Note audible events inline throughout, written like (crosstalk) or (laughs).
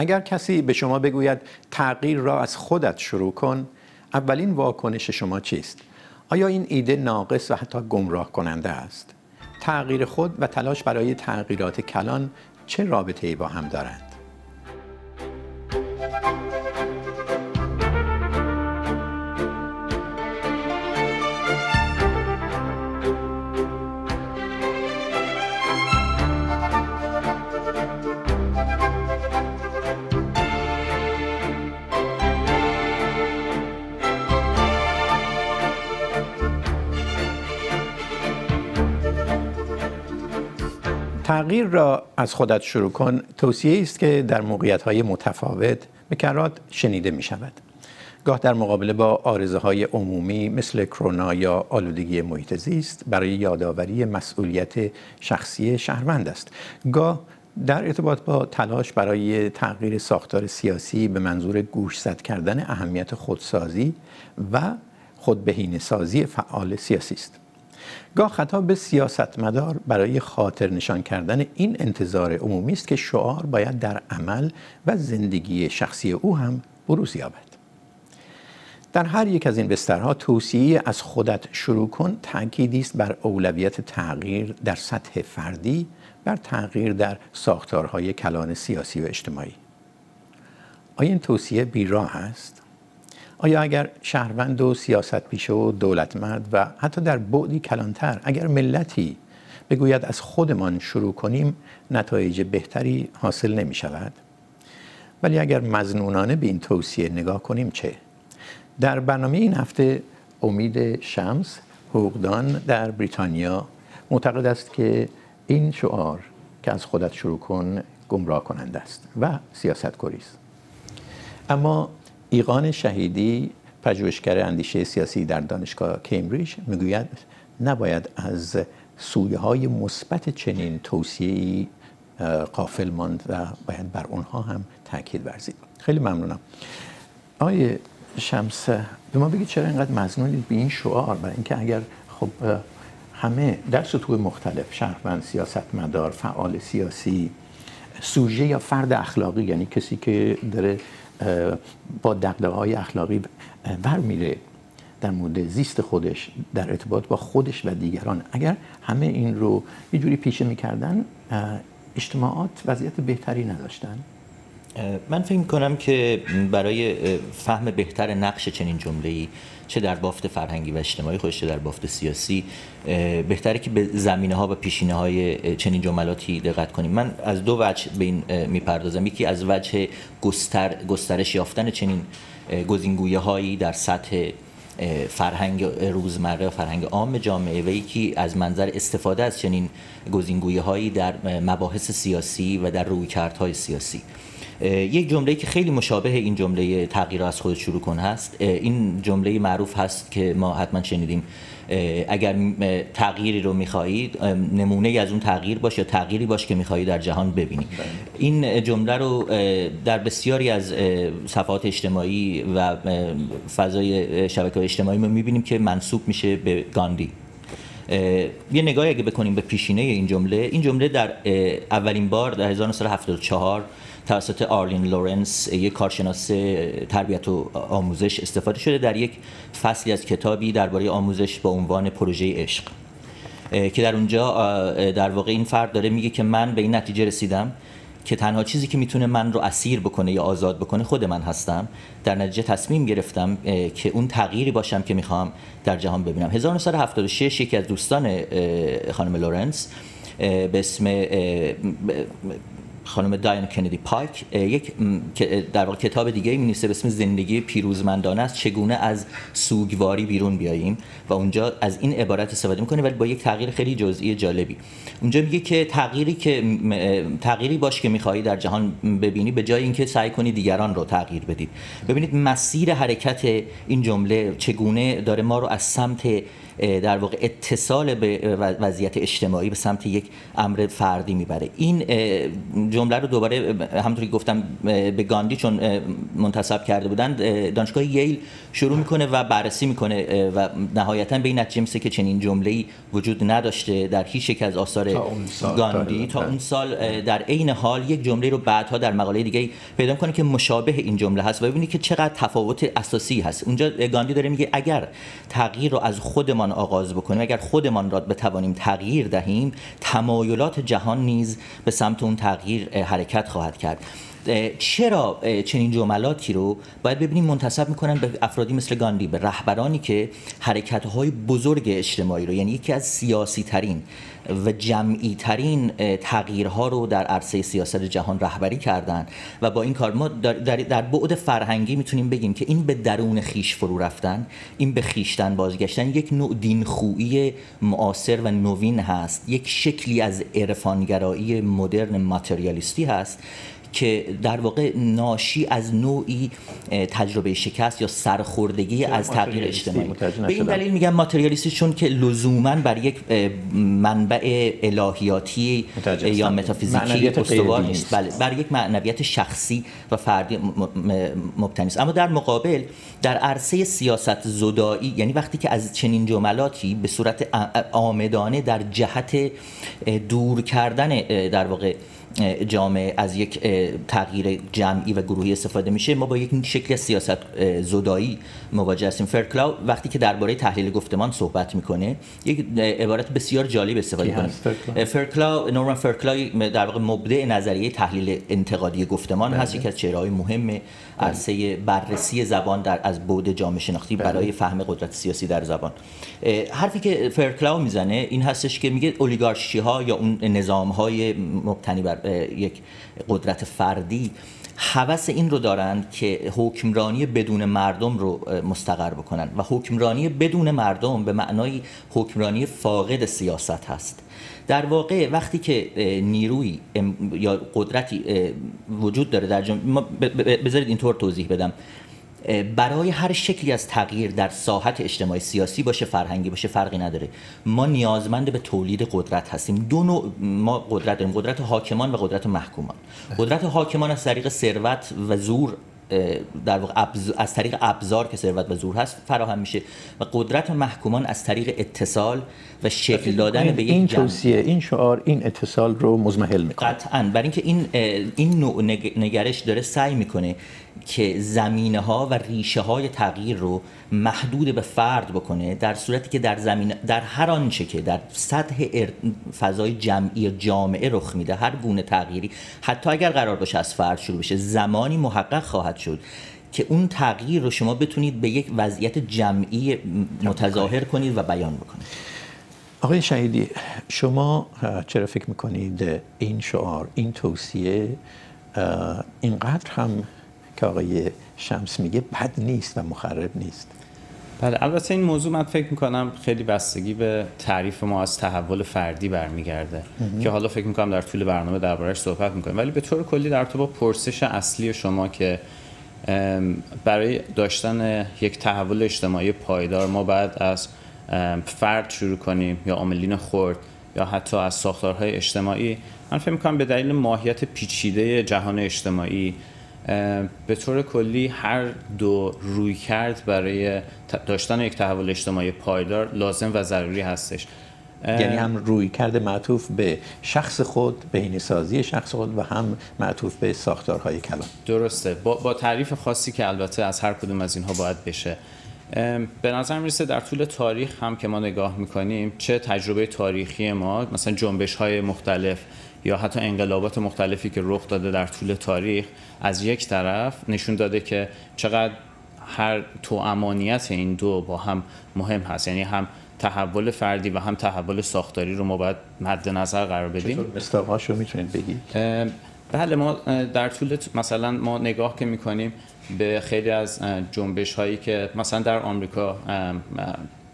اگر کسی به شما بگوید تغییر را از خودت شروع کن اولین واکنش شما چیست؟ آیا این ایده ناقص و حتی گمراه کننده است؟ تغییر خود و تلاش برای تغییرات کلان چه رابطه ای با هم دارند؟ تغییر را از خودت شروع کن توصیه است که در موقعیت متفاوت به کرات شنیده می شود. گاه در مقابله با آرزه های عمومی مثل کرونا یا آلودگی محیط زیست برای یادآوری مسئولیت شخصی شهروند است. گاه در ارتباط با تلاش برای تغییر ساختار سیاسی به منظور گوشزد کردن اهمیت خودسازی و خودبهینه‌سازی فعال سیاسی است. گاه خطاب به سیاستمدار برای خاطر نشان کردن این انتظار عمومی است که شعار باید در عمل و زندگی شخصی او هم بروز یابد. در هر یک از این بسترها توصیه از خودت شروع کن. تأکیدی است بر اولویت تغییر در سطح فردی بر تغییر در ساختارهای کلان سیاسی و اجتماعی. آیا این توصیه بیراه است؟ آیا اگر شهروند و سیاست پیشه و دولتمرد و حتی در بعدی کلانتر اگر ملتی بگوید از خودمان شروع کنیم نتایج بهتری حاصل نمی شود؟ ولی اگر مزنونانه به این توصیه نگاه کنیم چه؟ در برنامه این هفته امید شمس حقوقدان در بریتانیا معتقد است که این شعار که از خودت شروع کن گمراه کننده است و سیاست گریز اما ایقان شهیدی پژوهشگر اندیشه سیاسی در دانشگاه کمبریج می‌گوید نباید از سویه های مثبت چنین توصیه قافل ماند و باید بر اونها هم تاکید ورزید. خیلی ممنونم. آیه شمس به ما بگید چرا اینقدر مزنونید به این شعار؟ برای اینکه اگر خب همه در سطوح مختلف شهروند سیاستمدار فعال سیاسی سوژه یا فرد اخلاقی یعنی کسی که داره با دقدقه های اخلاقی برمیره در مورد زیست خودش در ارتباط با خودش و دیگران. اگر همه این رو یه جوری پیشه می‌کردن اجتماعات وضعیت بهتری نداشتن. من فکر کنم که برای فهم بهتر نقش چنین جمله‌ای چه در بافت فرهنگی و اجتماعی خودش در بافت سیاسی بهتره که به زمینه ها و پیشینه های چنین جملاتی دقت کنیم. من از دو وجه به این می‌پردازم. یکی از وجه گستر گسترش یافتن چنین گزینگویه هایی در سطح فرهنگ روزمره و فرهنگ عام جامعه و یکی از منظر استفاده از چنین گزینگویه هایی در مباحث سیاسی و در رویکردهای سیاسی. یک جمله که خیلی مشابه این جمله تغییر از خود شروع کن هست. این جمله معروف هست که ما حتما شنیدیم. اگر تغییری رو می‌خواهید نمونه از اون تغییر باش یا تغییری باش که می‌خواهید در جهان ببینید این جمله رو در بسیاری از صفحات اجتماعی و فضای شبکه اجتماعی ما می‌بینیم که منسوب میشه به گاندی. یه نگاهی اگه بکنیم به پیشینه این جمله این جمله در اولین بار در 1974 توسط آرلین لورنس یک کارشناس تربیت و آموزش استفاده شده در یک فصلی از کتابی درباره آموزش با عنوان پروژه عشق. که در اونجا در واقع این فرد داره میگه که من به این نتیجه رسیدم که تنها چیزی که می‌تونه من رو اسیر بکنه یا آزاد بکنه خود من هستم. در نتیجه تصمیم گرفتم که اون تغییری باشم که می‌خوام در جهان ببینم. 1976 یکی از دوستان خانم لورنس به اسم خانم داین کندی پایک یک در واقع کتاب دیگه می به اسم زندگی پیروزمندانه است. چگونه از سوگواری بیرون بیاییم؟ و اونجا از این عبارت استفاده می‌کنه ولی با یک تغییر خیلی جزئی جالبی. اونجا میگه که تغییری که تغییری باش که میخوایی در جهان ببینی به جای اینکه سعی کنی دیگران رو تغییر بدید. ببینید مسیر حرکت این جمله چگونه داره ما رو از سمت در واقع اتصال به وضعیت اجتماعی به سمت یک امر فردی می‌بره. این جمله رو دوباره همونطوری گفتم به گاندی چون منتصب کرده بودن دانشگاه ییل شروع می‌کنه و بررسی می‌کنه و نهایتا به این نتیجه که چنین جمله‌ای وجود نداشته در هیچ یک از آثار گاندی. تا اون سال در عین حال یک جمله رو بعدها در مقاله دیگه پیدا کنه که مشابه این جمله هست و ببینید که چقدر تفاوت اساسی هست. اونجا گاندی داره میگه اگر تغییر رو از خودمان آغاز بکنیم. اگر خودمان را بتوانیم تغییر دهیم تمایلات جهان نیز به سمت اون تغییر حرکت خواهد کرد. چرا چنین جملاتی رو باید ببینیم منتصب می‌کنن به افرادی مثل گاندی به رهبرانی که حرکت های بزرگ اجتماعی رو یعنی یکی از سیاسی ترین و جمعی ترین تغییرها رو در عرصه سیاست جهان رهبری کردن و با این کار ما در, در بعد فرهنگی می‌تونیم بگیم که این به درون خیش فرو رفتن این به خیشتن بازگشتن یک نوع دینخویی معاصر و نوین هست یک شکلی از عرفانگرایی مدرن ماتریالیستی هست که در واقع ناشی از نوعی تجربه شکست یا سرخوردگی از تغییر اجتماعی. به این دلیل میگم ماتریالیستی چون که لزوما بر یک منبع الهیاتی یا متافیزیکی استوار نیست. بله بر یک معنویت شخصی و فردی مبتنی است. اما در مقابل در عرصه سیاست زدایی یعنی وقتی که از چنین جملاتی به صورت آمدانه در جهت دور کردن در واقع جامعه از یک تغییر جمعی و گروهی استفاده میشه. ما با یک شکل سیاست زدایی مواجه هستیم. فرکلاو وقتی که درباره تحلیل گفتمان صحبت می‌کنه یک عبارت بسیار جالب استفاده کنه فرکلاو نورمن فرکلاو در واقع مبدع نظریه تحلیل انتقادی گفتمان هست. بله. یک از چهره‌های مهم عرصه بررسی زبان در از بعد جامعه شناختی بله. برای فهم قدرت سیاسی در زبان. حرفی که فرکلاو می‌زنه این هستش که میگه اولیگارشی ها یا اون نظام های مبتنی بر یک قدرت فردی هوس این رو دارند که حکمرانی بدون مردم رو مستقر بکنن و حکمرانی بدون مردم به معنای حکمرانی فاقد سیاست هست. در واقع وقتی که نیروی یا قدرتی وجود داره در جمع بذارید اینطور توضیح بدم. برای هر شکلی از تغییر در ساحت اجتماعی سیاسی باشه فرهنگی باشه فرقی نداره. ما نیازمند به تولید قدرت هستیم. دو نوع ما قدرت داریم. قدرت حاکمان و قدرت محکومان. قدرت حاکمان از طریق ثروت و زور در واقع از طریق ابزار که ثروت و زور هست فراهم میشه. و قدرت محکومان از طریق اتصال و شکل دادن به یک این توصیه این شعار این اتصال رو مزمحل می‌کنه. قطعا. برای اینکه این این نوع نگرش داره سعی می‌کنه که زمینه ها و ریشه های تغییر رو محدود به فرد بکنه در صورتی که در زمین در هر آنچه که در سطح فضای جمعی جامعه رخ میده هر گونه تغییری حتی اگر قرار باشه از فرد شروع بشه زمانی محقق خواهد شد که اون تغییر رو شما بتونید به یک وضعیت جمعی متظاهر کنید و بیان بکنید. آقای شهیدی شما چرا فکر می‌کنید این شعار این توصیه اینقدر هم که آقای شمس میگه بد نیست و مخرب نیست. بله البته این موضوع من فکر می‌کنم خیلی بستگی به تعریف ما از تحول فردی برمیگرده که حالا فکر می‌کنم در طول برنامه دربارش صحبت می‌کنیم. ولی به طور کلی در تو با پرسش اصلی شما که برای داشتن یک تحول اجتماعی پایدار ما بعد از فرد شروع کنیم یا عاملین خرد یا حتی از ساختارهای اجتماعی من فکر می‌کنم به دلیل ماهیت پیچیده جهان اجتماعی به طور کلی هر دو روی کرد برای داشتن یک تحول اجتماعی پایدار لازم و ضروری هستش. یعنی هم روی کرده معطوف به شخص خود بین سازی شخص خود و هم معطوف به ساختارهای کلان. درسته. با, با تعریف خاصی که البته از هر کدوم از اینها باید بشه. به نظر می‌رسه در طول تاریخ هم که ما نگاه می‌کنیم چه تجربه تاریخی ما مثلا جنبش های مختلف یا حتی انقلابات مختلفی که رخ داده در طول تاریخ از یک طرف نشون داده که چقدر هر تو امانیت این دو با هم مهم هست. یعنی هم تحول فردی و هم تحول ساختاری رو ما باید مد نظر قرار بدیم. چطور می‌تونید بگید؟ بله ما در طول مثلا ما نگاه که می‌کنیم به خیلی از جنبش هایی که مثلا در آمریکا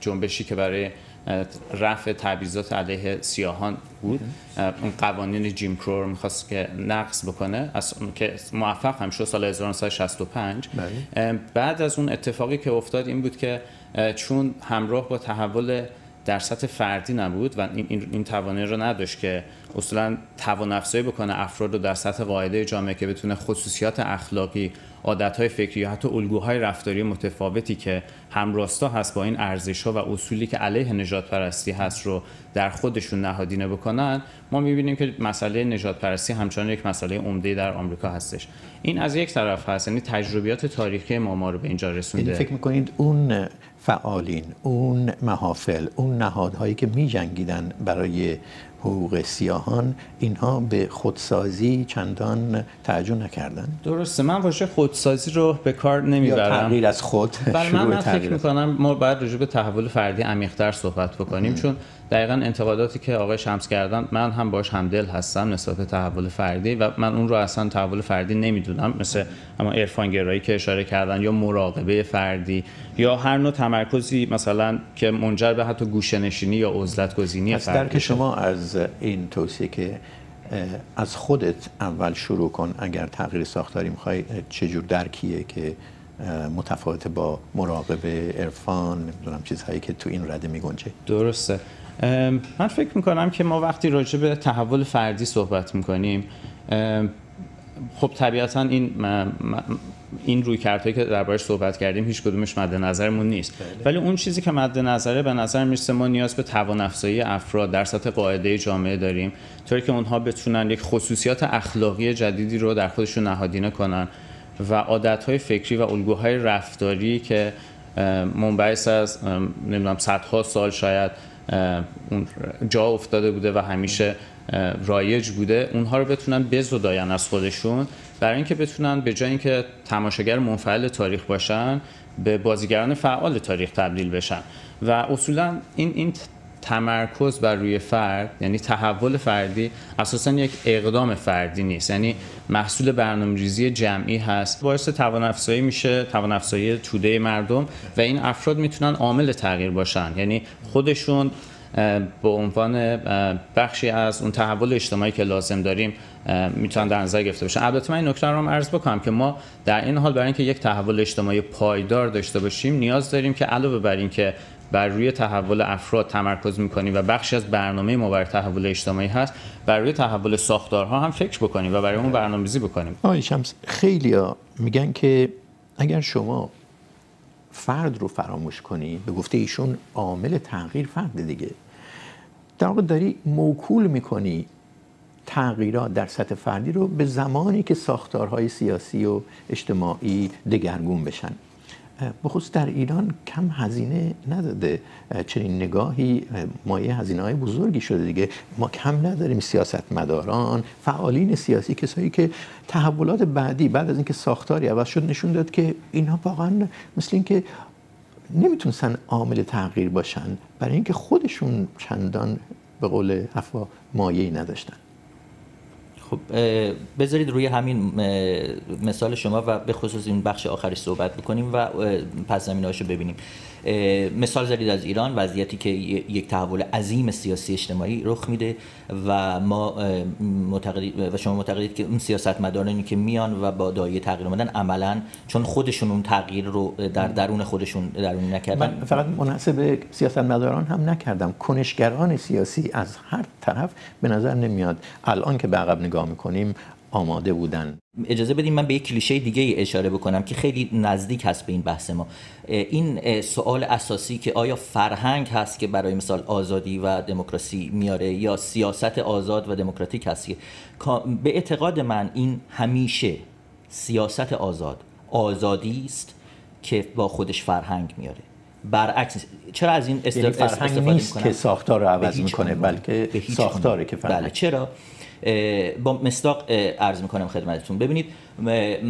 جنبشی که برای رفع تبعیضات علیه سیاهان بود. اون قوانین جیم کرو رو می‌خواست که نقض بکنه از که موفق هم شد سال 1965 بله. بعد از اون اتفاقی که افتاد این بود که چون همراه با تحول در سطح فردی نبود و این, این توانایی رو نداشت که اصولا توان افزایی بکنه افراد رو در سطح قاعده جامعه که بتونه خصوصیات اخلاقی عادتهای فکری یا حتی الگوهای رفتاری متفاوتی که همراستا هست با این ارزش ها و اصولی که علیه نجات پرستی هست رو در خودشون نهادینه بکنن ما می‌بینیم که مسئله نجات پرستی همچنان یک مسئله عمده در آمریکا هستش. این از یک طرف هست یعنی تجربیات تاریخی ما ما رو به اینجا رسونده. یعنی فکر می‌کنید اون فعالین اون محافل اون نهادهایی که می جنگیدن برای حقوق سیاهان اینها به خودسازی چندان توجه نکردن درسته من واژه خودسازی رو به کار نمی‌برم. یا تغییر از خود بله من, من فکر می‌کنم ما باید راجع به تحول فردی عمیق‌تر صحبت بکنیم چون دقیقا انتقاداتی که آقای شمس کردن من هم باش همدل هستم نسبت به تحول فردی و من اون رو اصلا تحول فردی نمی‌دونم مثل اما عرفان گرایی که اشاره کردن یا مراقبه فردی یا هر نوع تمرکزی مثلا که منجر به حتی گوشه‌نشینی یا عزلت گزینی فردی درک شما از این توصیه که از خودت اول شروع کن اگر تغییر ساختاری می‌خوای چجور درکیه که متفاوت با مراقبه عرفان نمی‌دونم چیزهایی که تو این رده میگنجه؟ درسته. من فکر می‌کنم که ما وقتی راجع به تحول فردی صحبت می‌کنیم خب طبیعتا این این روی کردهایی که دربارش صحبت کردیم هیچ کدومش مد نظرمون نیست بله. ولی اون چیزی که مد نظره به نظر می‌رسه ما نیاز به توان افزایی افراد در سطح قاعده جامعه داریم طوری که اونها بتونن یک خصوصیات اخلاقی جدیدی رو در خودشون نهادینه کنن و عادتهای فکری و الگوهای رفتاری که منبعث از نمی‌دونم صدها سال شاید اون جا افتاده بوده و همیشه رایج بوده اونها رو بتونن بزداین از خودشون برای اینکه بتونن به جای اینکه تماشاگر منفعل تاریخ باشن به بازیگران فعال تاریخ تبدیل بشن. و اصولا این این تمرکز بر روی فرد یعنی تحول فردی اساسا یک اقدام فردی نیست. یعنی محصول برنامه‌ریزی جمعی هست. باعث توان افزایی میشه توان افزایی توده مردم و این افراد می‌تونن عامل تغییر باشن. یعنی خودشون به عنوان بخشی از اون تحول اجتماعی که لازم داریم می‌تونن در نظر گرفته باشن. البته من این نکته رو هم عرض بکنم که ما در این حال برای اینکه یک تحول اجتماعی پایدار داشته باشیم نیاز داریم که علاوه بر اینکه بر روی تحول افراد تمرکز می‌کنیم و بخشی از برنامه ما برای تحول اجتماعی هست بر روی تحول ساختارها هم فکر بکنیم و برای اون برنامه‌ریزی بکنیم. آقای شمس خیلیا میگن که اگر شما فرد رو فراموش کنی به گفته ایشون عامل تغییر فرد دیگه. در واقع داری موکول می‌کنی تغییرات در سطح فردی رو به زمانی که ساختارهای سیاسی و اجتماعی دگرگون بشن. بخصوص در ایران کم هزینه نداده. چنین نگاهی مایه هزینه های بزرگی شده دیگه. ما کم نداریم سیاست مداران فعالین سیاسی کسایی که تحولات بعدی بعد از اینکه ساختاری عوض شد نشون داد که اینها واقعا مثل اینکه نمی‌تونستن عامل تغییر باشن برای اینکه خودشون چندان به قول افوا مایه‌ای نداشتن. خب بذارید روی همین مثال شما و به خصوص این بخش آخرش صحبت بکنیم و پس زمینه ببینیم. مثال زدید از ایران وضعیتی که یک تحول عظیم سیاسی اجتماعی رخ میده و ما و شما معتقدید که اون سیاست مدارانی که میان و با دایه تغییر اومدن عملا چون خودشون اون تغییر رو در درون خودشون درون نکردن. من فقط مناسب سیاست مداران هم نکردم. کنشگران سیاسی از هر طرف به نظر نمیاد. الان که به عقب نگاه می‌کنیم آماده بودن. اجازه بدیم من به یک کلیشه دیگه ای اشاره بکنم که خیلی نزدیک هست به این بحث ما. این سوال اساسی که آیا فرهنگ هست که برای مثال آزادی و دموکراسی میاره یا سیاست آزاد و دموکراتیک هست به اعتقاد من این همیشه سیاست آزاد آزادی است که با خودش فرهنگ میاره. برعکس چرا از این یعنی فرهنگ نیست که ساختار رو عوض می‌کنه بلکه ساختاره که فرهنگ. بله چرا؟ با مصداق عرض می‌کنم خدمتتون. ببینید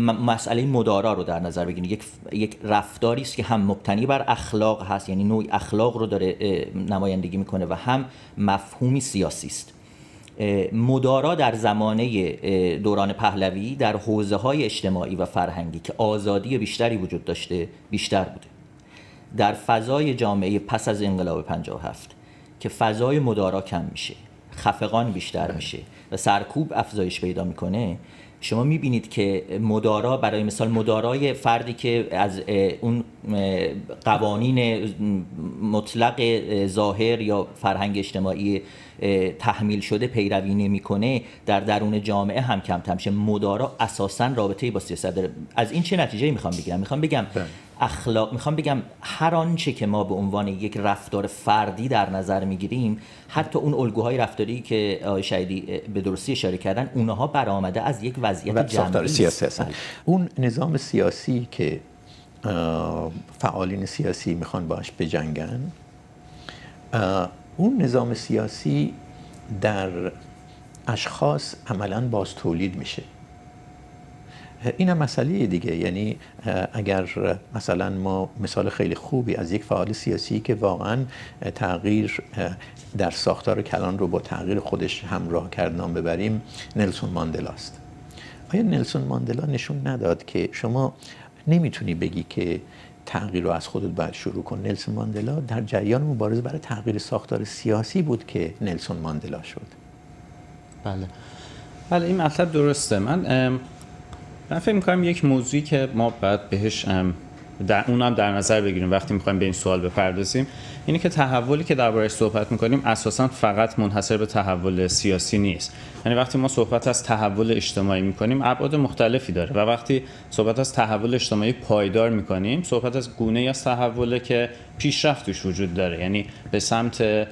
مسئله مدارا رو در نظر بگیرید. یک یک رفتاری است که هم مبتنی بر اخلاق هست یعنی نوع اخلاق رو داره نمایندگی می‌کنه و هم مفهومی سیاسی است. مدارا در زمانه دوران پهلوی در حوزه های اجتماعی و فرهنگی که آزادی بیشتری وجود داشته بیشتر بوده. در فضای جامعه پس از انقلاب 57 که فضای مدارا کم میشه خفقان بیشتر میشه. و سرکوب افزایش پیدا می‌کنه. شما می‌بینید که مدارا برای مثال مدارای فردی که از اون قوانین مطلق ظاهر یا فرهنگ اجتماعی تحمیل شده پیروی نمی‌کنه در درون جامعه هم کم میشه. مدارا اساسا رابطه با سیاست داره. از این چه نتیجه می‌خوام بگیرم؟ می‌خوام بگم بله. اخلاق می‌خوام بگم هر آنچه که ما به عنوان یک رفتار فردی در نظر می‌گیریم حتی اون الگوهای رفتاری که آقای شهیدی به درستی اشاره کردن اونها برآمده از یک وضعیت جمعی سیاسی هستن اون نظام سیاسی که فعالین سیاسی می‌خوان باش بجنگن اون نظام سیاسی در اشخاص عملا باز تولید میشه. این هم مسئله دیگه. یعنی اگر مثلا ما مثال خیلی خوبی از یک فعال سیاسی که واقعا تغییر در ساختار کلان رو با تغییر خودش همراه کرد نام ببریم نلسون ماندلاست آیا نلسون ماندلا نشون نداد که شما نمی‌تونی بگی که تغییر رو از خودت باید شروع کن. نلسون ماندلا در جریان مبارزه برای تغییر ساختار سیاسی بود که نلسون ماندلا شد. بله. بله این مطلب درسته. من من فکر می‌کنم یک موضوعی که ما باید بهش در اونم در نظر بگیریم وقتی می‌خوایم به این سوال بپردازیم اینه که تحولی که دربارش صحبت می‌کنیم اساسا فقط منحصر به تحول سیاسی نیست. یعنی وقتی ما صحبت از تحول اجتماعی می‌کنیم ابعاد مختلفی داره و وقتی صحبت از تحول اجتماعی پایدار می‌کنیم صحبت از گونه از تحوله که پیشرفتش وجود داره یعنی به سمت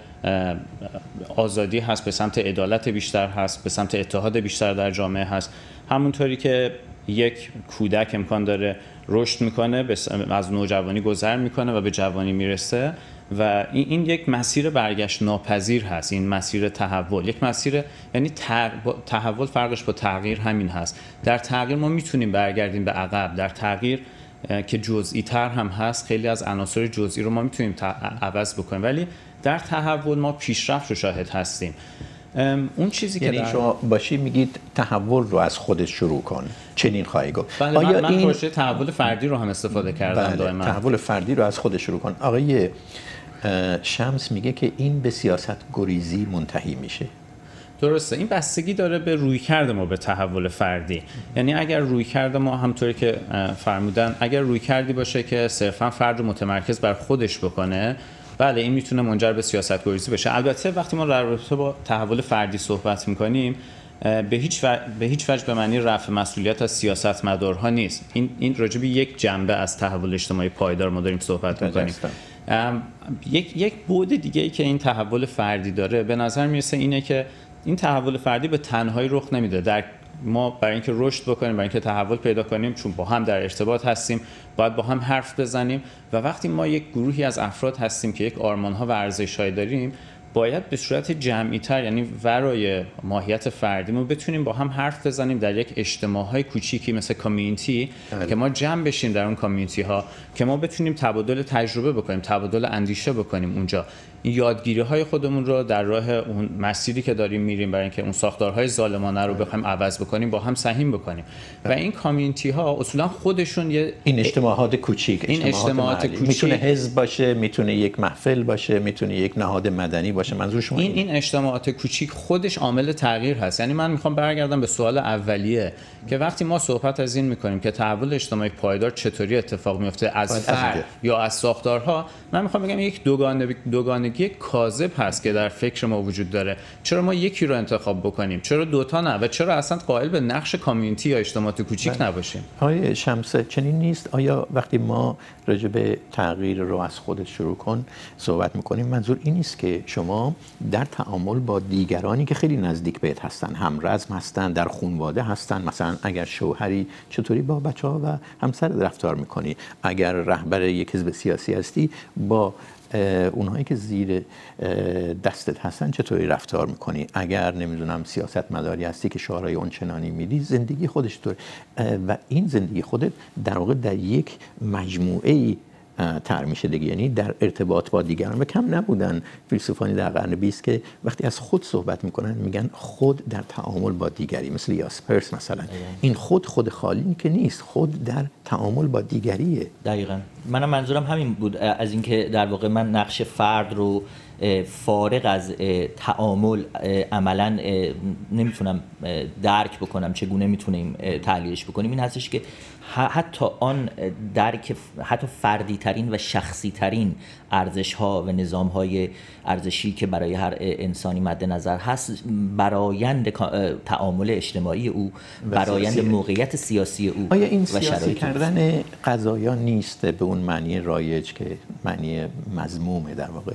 آزادی هست به سمت عدالت بیشتر هست به سمت اتحاد بیشتر در جامعه هست. همونطوری که یک کودک امکان داره رشد می‌کنه از نوجوانی گذر می‌کنه و به جوانی می‌رسه و این, این یک مسیر برگشت ناپذیر هست این مسیر تحول. یک مسیر یعنی تحول فرقش با تغییر همین هست. در تغییر ما می‌تونیم برگردیم به عقب. در تغییر که جزئی تر هم هست خیلی از عناصر جزئی رو ما می‌تونیم عوض بکنیم. ولی در تحول ما پیشرفت رو شاهد هستیم. اون چیزی یعنی که در... شما باشی میگید تحول رو از خودت شروع کن. چنین خواهی گفت. بله آیا من, این... تحول فردی رو هم استفاده کردم بله. دائما. تحول فردی رو از خودت شروع کن. آقای شمس میگه که این به سیاست گریزی منتهی میشه. درسته. این بستگی داره به روی کرده ما به تحول فردی. یعنی اگر روی کرده ما همطوری که فرمودن اگر روی کردی باشه که صرفا فرد رو متمرکز بر خودش بکنه بله این می‌تونه منجر به سیاست گریزی بشه. البته وقتی ما در رابطه با تحول فردی صحبت می‌کنیم به هیچ و... به هیچ وجه به معنی رفع مسئولیت از سیاست مدارها نیست. این این راجبی یک جنبه از تحول اجتماعی پایدار ما داریم صحبت می‌کنیم. یک یک بود دیگه ای که این تحول فردی داره به نظر می‌رسه اینه که این تحول فردی به تنهایی رخ نمیده. در ما برای اینکه رشد بکنیم برای اینکه تحول پیدا کنیم چون با هم در ارتباط هستیم باید با هم حرف بزنیم. و وقتی ما یک گروهی از افراد هستیم که یک آرمان ها و ارزش داریم باید به صورت جمعی تر یعنی ورای ماهیت فردی ما بتونیم با هم حرف بزنیم در یک اجتماع های کوچیکی مثل کامیونیتی بله. که ما جمع بشیم در اون کامیونیتی ها که ما بتونیم تبادل تجربه بکنیم تبادل اندیشه بکنیم اونجا یادگیری های خودمون رو در راه اون مسیری که داریم میریم برای اینکه اون ساختارهای ظالمانه رو بخوایم عوض بکنیم با هم سهیم بکنیم. و این کامیونیتی ها اصولا خودشون یه این اجتماعات کوچیک این اجتماعات کوچیک. می‌تونه حزب باشه می‌تونه یک محفل باشه می‌تونه یک نهاد مدنی باشه. منظور شما این این اجتماعات کوچیک خودش عامل تغییر هست. یعنی من می‌خوام برگردم به سوال اولیه که وقتی ما صحبت از این می‌کنیم که تحول اجتماعی پایدار چطوری اتفاق میفته از فرد یا از ساختارها من می‌خوام بگم یک دوگانه دوگانگی کاذب هست که در فکر ما وجود داره. چرا ما یکی رو انتخاب بکنیم؟ چرا دوتا نه؟ و چرا اصلا قائل به نقش کامیونیتی یا اجتماعات کوچیک بله. نباشیم؟ آیا شمسه چنین نیست؟ آیا وقتی ما راجع به تغییر رو از خودت شروع کن صحبت می‌کنیم منظور این نیست که شما در تعامل با دیگرانی که خیلی نزدیک بهت هستن هم رزم هستن در خونواده هستن مثلا اگر شوهری چطوری با بچه ها و همسر رفتار می‌کنی؟ اگر رهبر یک حزب سیاسی هستی با اونهایی که زیر دستت هستن چطوری رفتار می‌کنی؟ اگر نمی‌دونم سیاست مداری هستی که شعارهای اون چنانی میدی زندگی خودش طور و این زندگی خودت در واقع در یک مجموعه ای تر میشه دیگه یعنی در ارتباط با دیگران. و کم نبودن فیلسوفانی در قرن 20 که وقتی از خود صحبت می‌کنن میگن خود در تعامل با دیگری مثل یاسپرس مثلا. این خود خود خالی که نیست. خود در تعامل با دیگریه. دقیقا. منم منظورم همین بود. از اینکه در واقع من نقش فرد رو فارغ از تعامل عملا نمی‌تونم درک بکنم چگونه می‌تونیم تحلیلش بکنیم. این هستش که حتی آن درک حتی فردی ترین و شخصی ترین ارزش ها و نظام های ارزشی که برای هر انسانی مد نظر هست برایند تعامل اجتماعی او برایند موقعیت سیاسی او آیا این سیاسی کردن قضایا نیست به اون معنی رایج که معنی مضمومه در واقع؟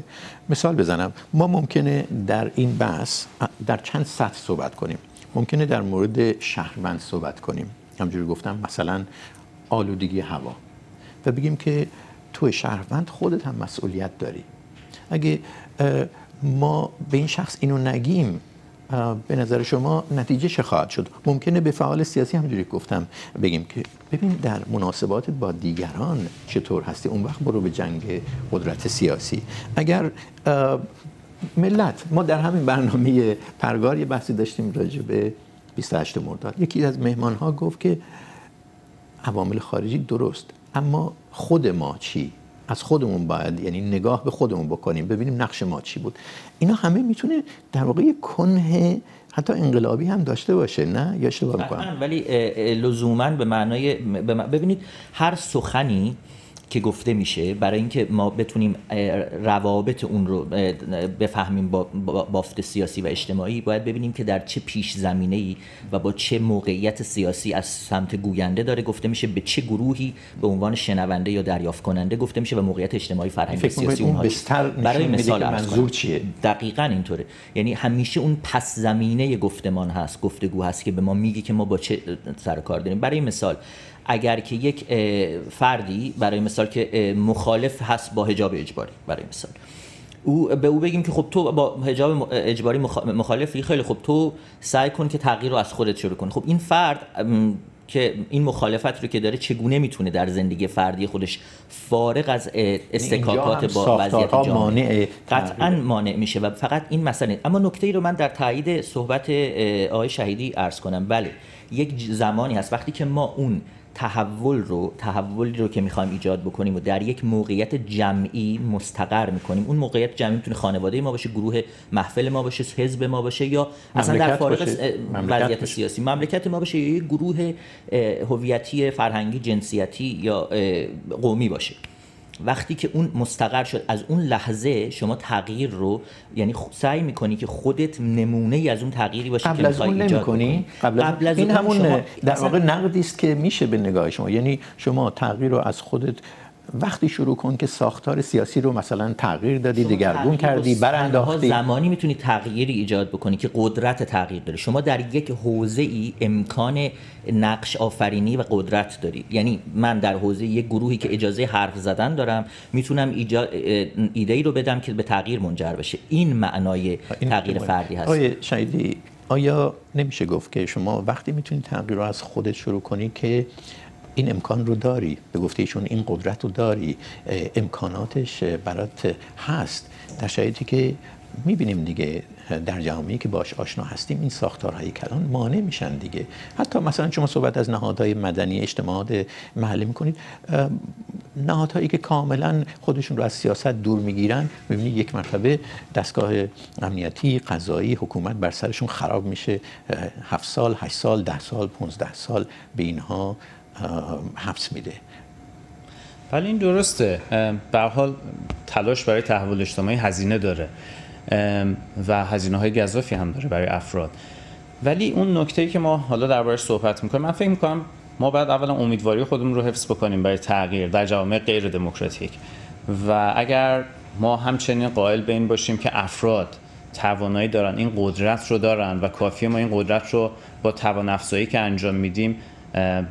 مثال بزنم. ما ممکنه در این بحث در چند سطح صحبت کنیم. ممکنه در مورد شهروند صحبت کنیم. همجوری گفتم مثلا آلودگی هوا. و بگیم که تو شهروند خودت هم مسئولیت داری. اگه ما به این شخص اینو نگیم به نظر شما نتیجه چه خواهد شد؟ ممکنه به فعال سیاسی همجوری گفتم بگیم که ببین در مناسبات با دیگران چطور هستی؟ اون وقت برو به جنگ قدرت سیاسی. اگر ملت ما در همین برنامه پرگار یه بحثی داشتیم راجع به 28 مرداد. یکی از مهمان ها گفت که عوامل خارجی درست اما خود ما چی؟ از خودمون باید یعنی نگاه به خودمون بکنیم ببینیم نقش ما چی بود. اینا همه می‌تونه در واقع کنه حتی انقلابی هم داشته باشه نه؟ یا اشتباه می‌کنم؟ ولی لزوما به معنای ببینید هر سخنی که گفته میشه برای اینکه ما بتونیم روابط اون رو بفهمیم با بافت سیاسی و اجتماعی باید ببینیم که در چه پیش زمینه ای و با چه موقعیت سیاسی از سمت گوینده داره. گفته میشه به چه گروهی به عنوان شنونده یا دریافت کننده گفته میشه و موقعیت اجتماعی فرهنگی سیاسی اونها. برای مثال منظور چیه؟ دقیقاً اینطوره. یعنی همیشه اون پس زمینه گفتمان هست گفتگو هست که به ما میگه که ما با چه سر کار داریم. برای مثال اگر که یک فردی برای مثال که مخالف هست با حجاب اجباری برای مثال. او به او بگیم که خب تو با حجاب اجباری مخالفی خیلی خب تو سعی کن که تغییر رو از خودت شروع کن خب این فرد که این مخالفت رو که داره چگونه می‌تونه در زندگی فردی خودش فارغ از استکاکات با وضعیت جامعه قطعا مانع میشه و فقط این مسئله اما نکته ای رو من در تایید صحبت آقای شهیدی عرض کنم. بله یک زمانی هست. وقتی که ما اون تحول رو تحولی رو که می‌خوایم ایجاد بکنیم و در یک موقعیت جمعی مستقر می‌کنیم. اون موقعیت جمعی می‌تونه خانواده ما باشه گروه محفل ما باشه حزب ما باشه یا اصلا در فارغ وضعیت سیاسی. مملکت ما باشه یا یک گروه هویتی فرهنگی جنسیتی یا قومی باشه. وقتی که اون مستقر شد از اون لحظه شما تغییر رو یعنی سعی می‌کنی که خودت نمونه ای از اون تغییری باشی قبل از اون نمی‌کنی. قبل, قبل از این همون در واقع نقدی است که میشه به نگاه شما. یعنی شما تغییر رو از خودت وقتی شروع کن که ساختار سیاسی رو مثلا تغییر دادی دگرگون کردی برانداختی. زمانی می‌تونی تغییری ایجاد بکنی که قدرت تغییر داره. شما در یک حوزه ای امکان نقش آفرینی و قدرت دارید یعنی من در حوزه یک گروهی که اجازه حرف زدن دارم می‌تونم ایجا... ایده ای رو بدم که به تغییر منجر بشه. این معنای تغییر فردی هست. آیا شایدی آیا نمیشه گفت که شما وقتی می‌تونید تغییر رو از خودت شروع کنی که این امکان رو داری؟ به گفته ایشون این قدرت رو داری؟ امکاناتش برات هست. در شرایطی که می‌بینیم دیگه در جامعه که باش آشنا هستیم این ساختارهای کلان مانع میشن دیگه. حتی مثلا شما صحبت از نهادهای مدنی اجتماعات محلی می‌کنید نهادهایی که کاملا خودشون رو از سیاست دور می‌گیرن می‌بینید یک مرتبه دستگاه امنیتی قضایی حکومت بر سرشون خراب میشه. هفت سال هشت سال ده سال پونزده سال به اینها حبس میده. ولی این درسته. به حال تلاش برای تحول اجتماعی هزینه داره. و هزینه های گذافی هم داره برای افراد. ولی اون نکته که ما حالا دربارش صحبت می‌کنیم من فکر می‌کنم ما باید اولا امیدواری خودمون رو حفظ بکنیم برای تغییر در جوامع غیر دموکراتیک. و اگر ما همچنین قائل به این باشیم که افراد توانایی دارن این قدرت رو دارن و کافیه ما این قدرت رو با توان افزایی که انجام میدیم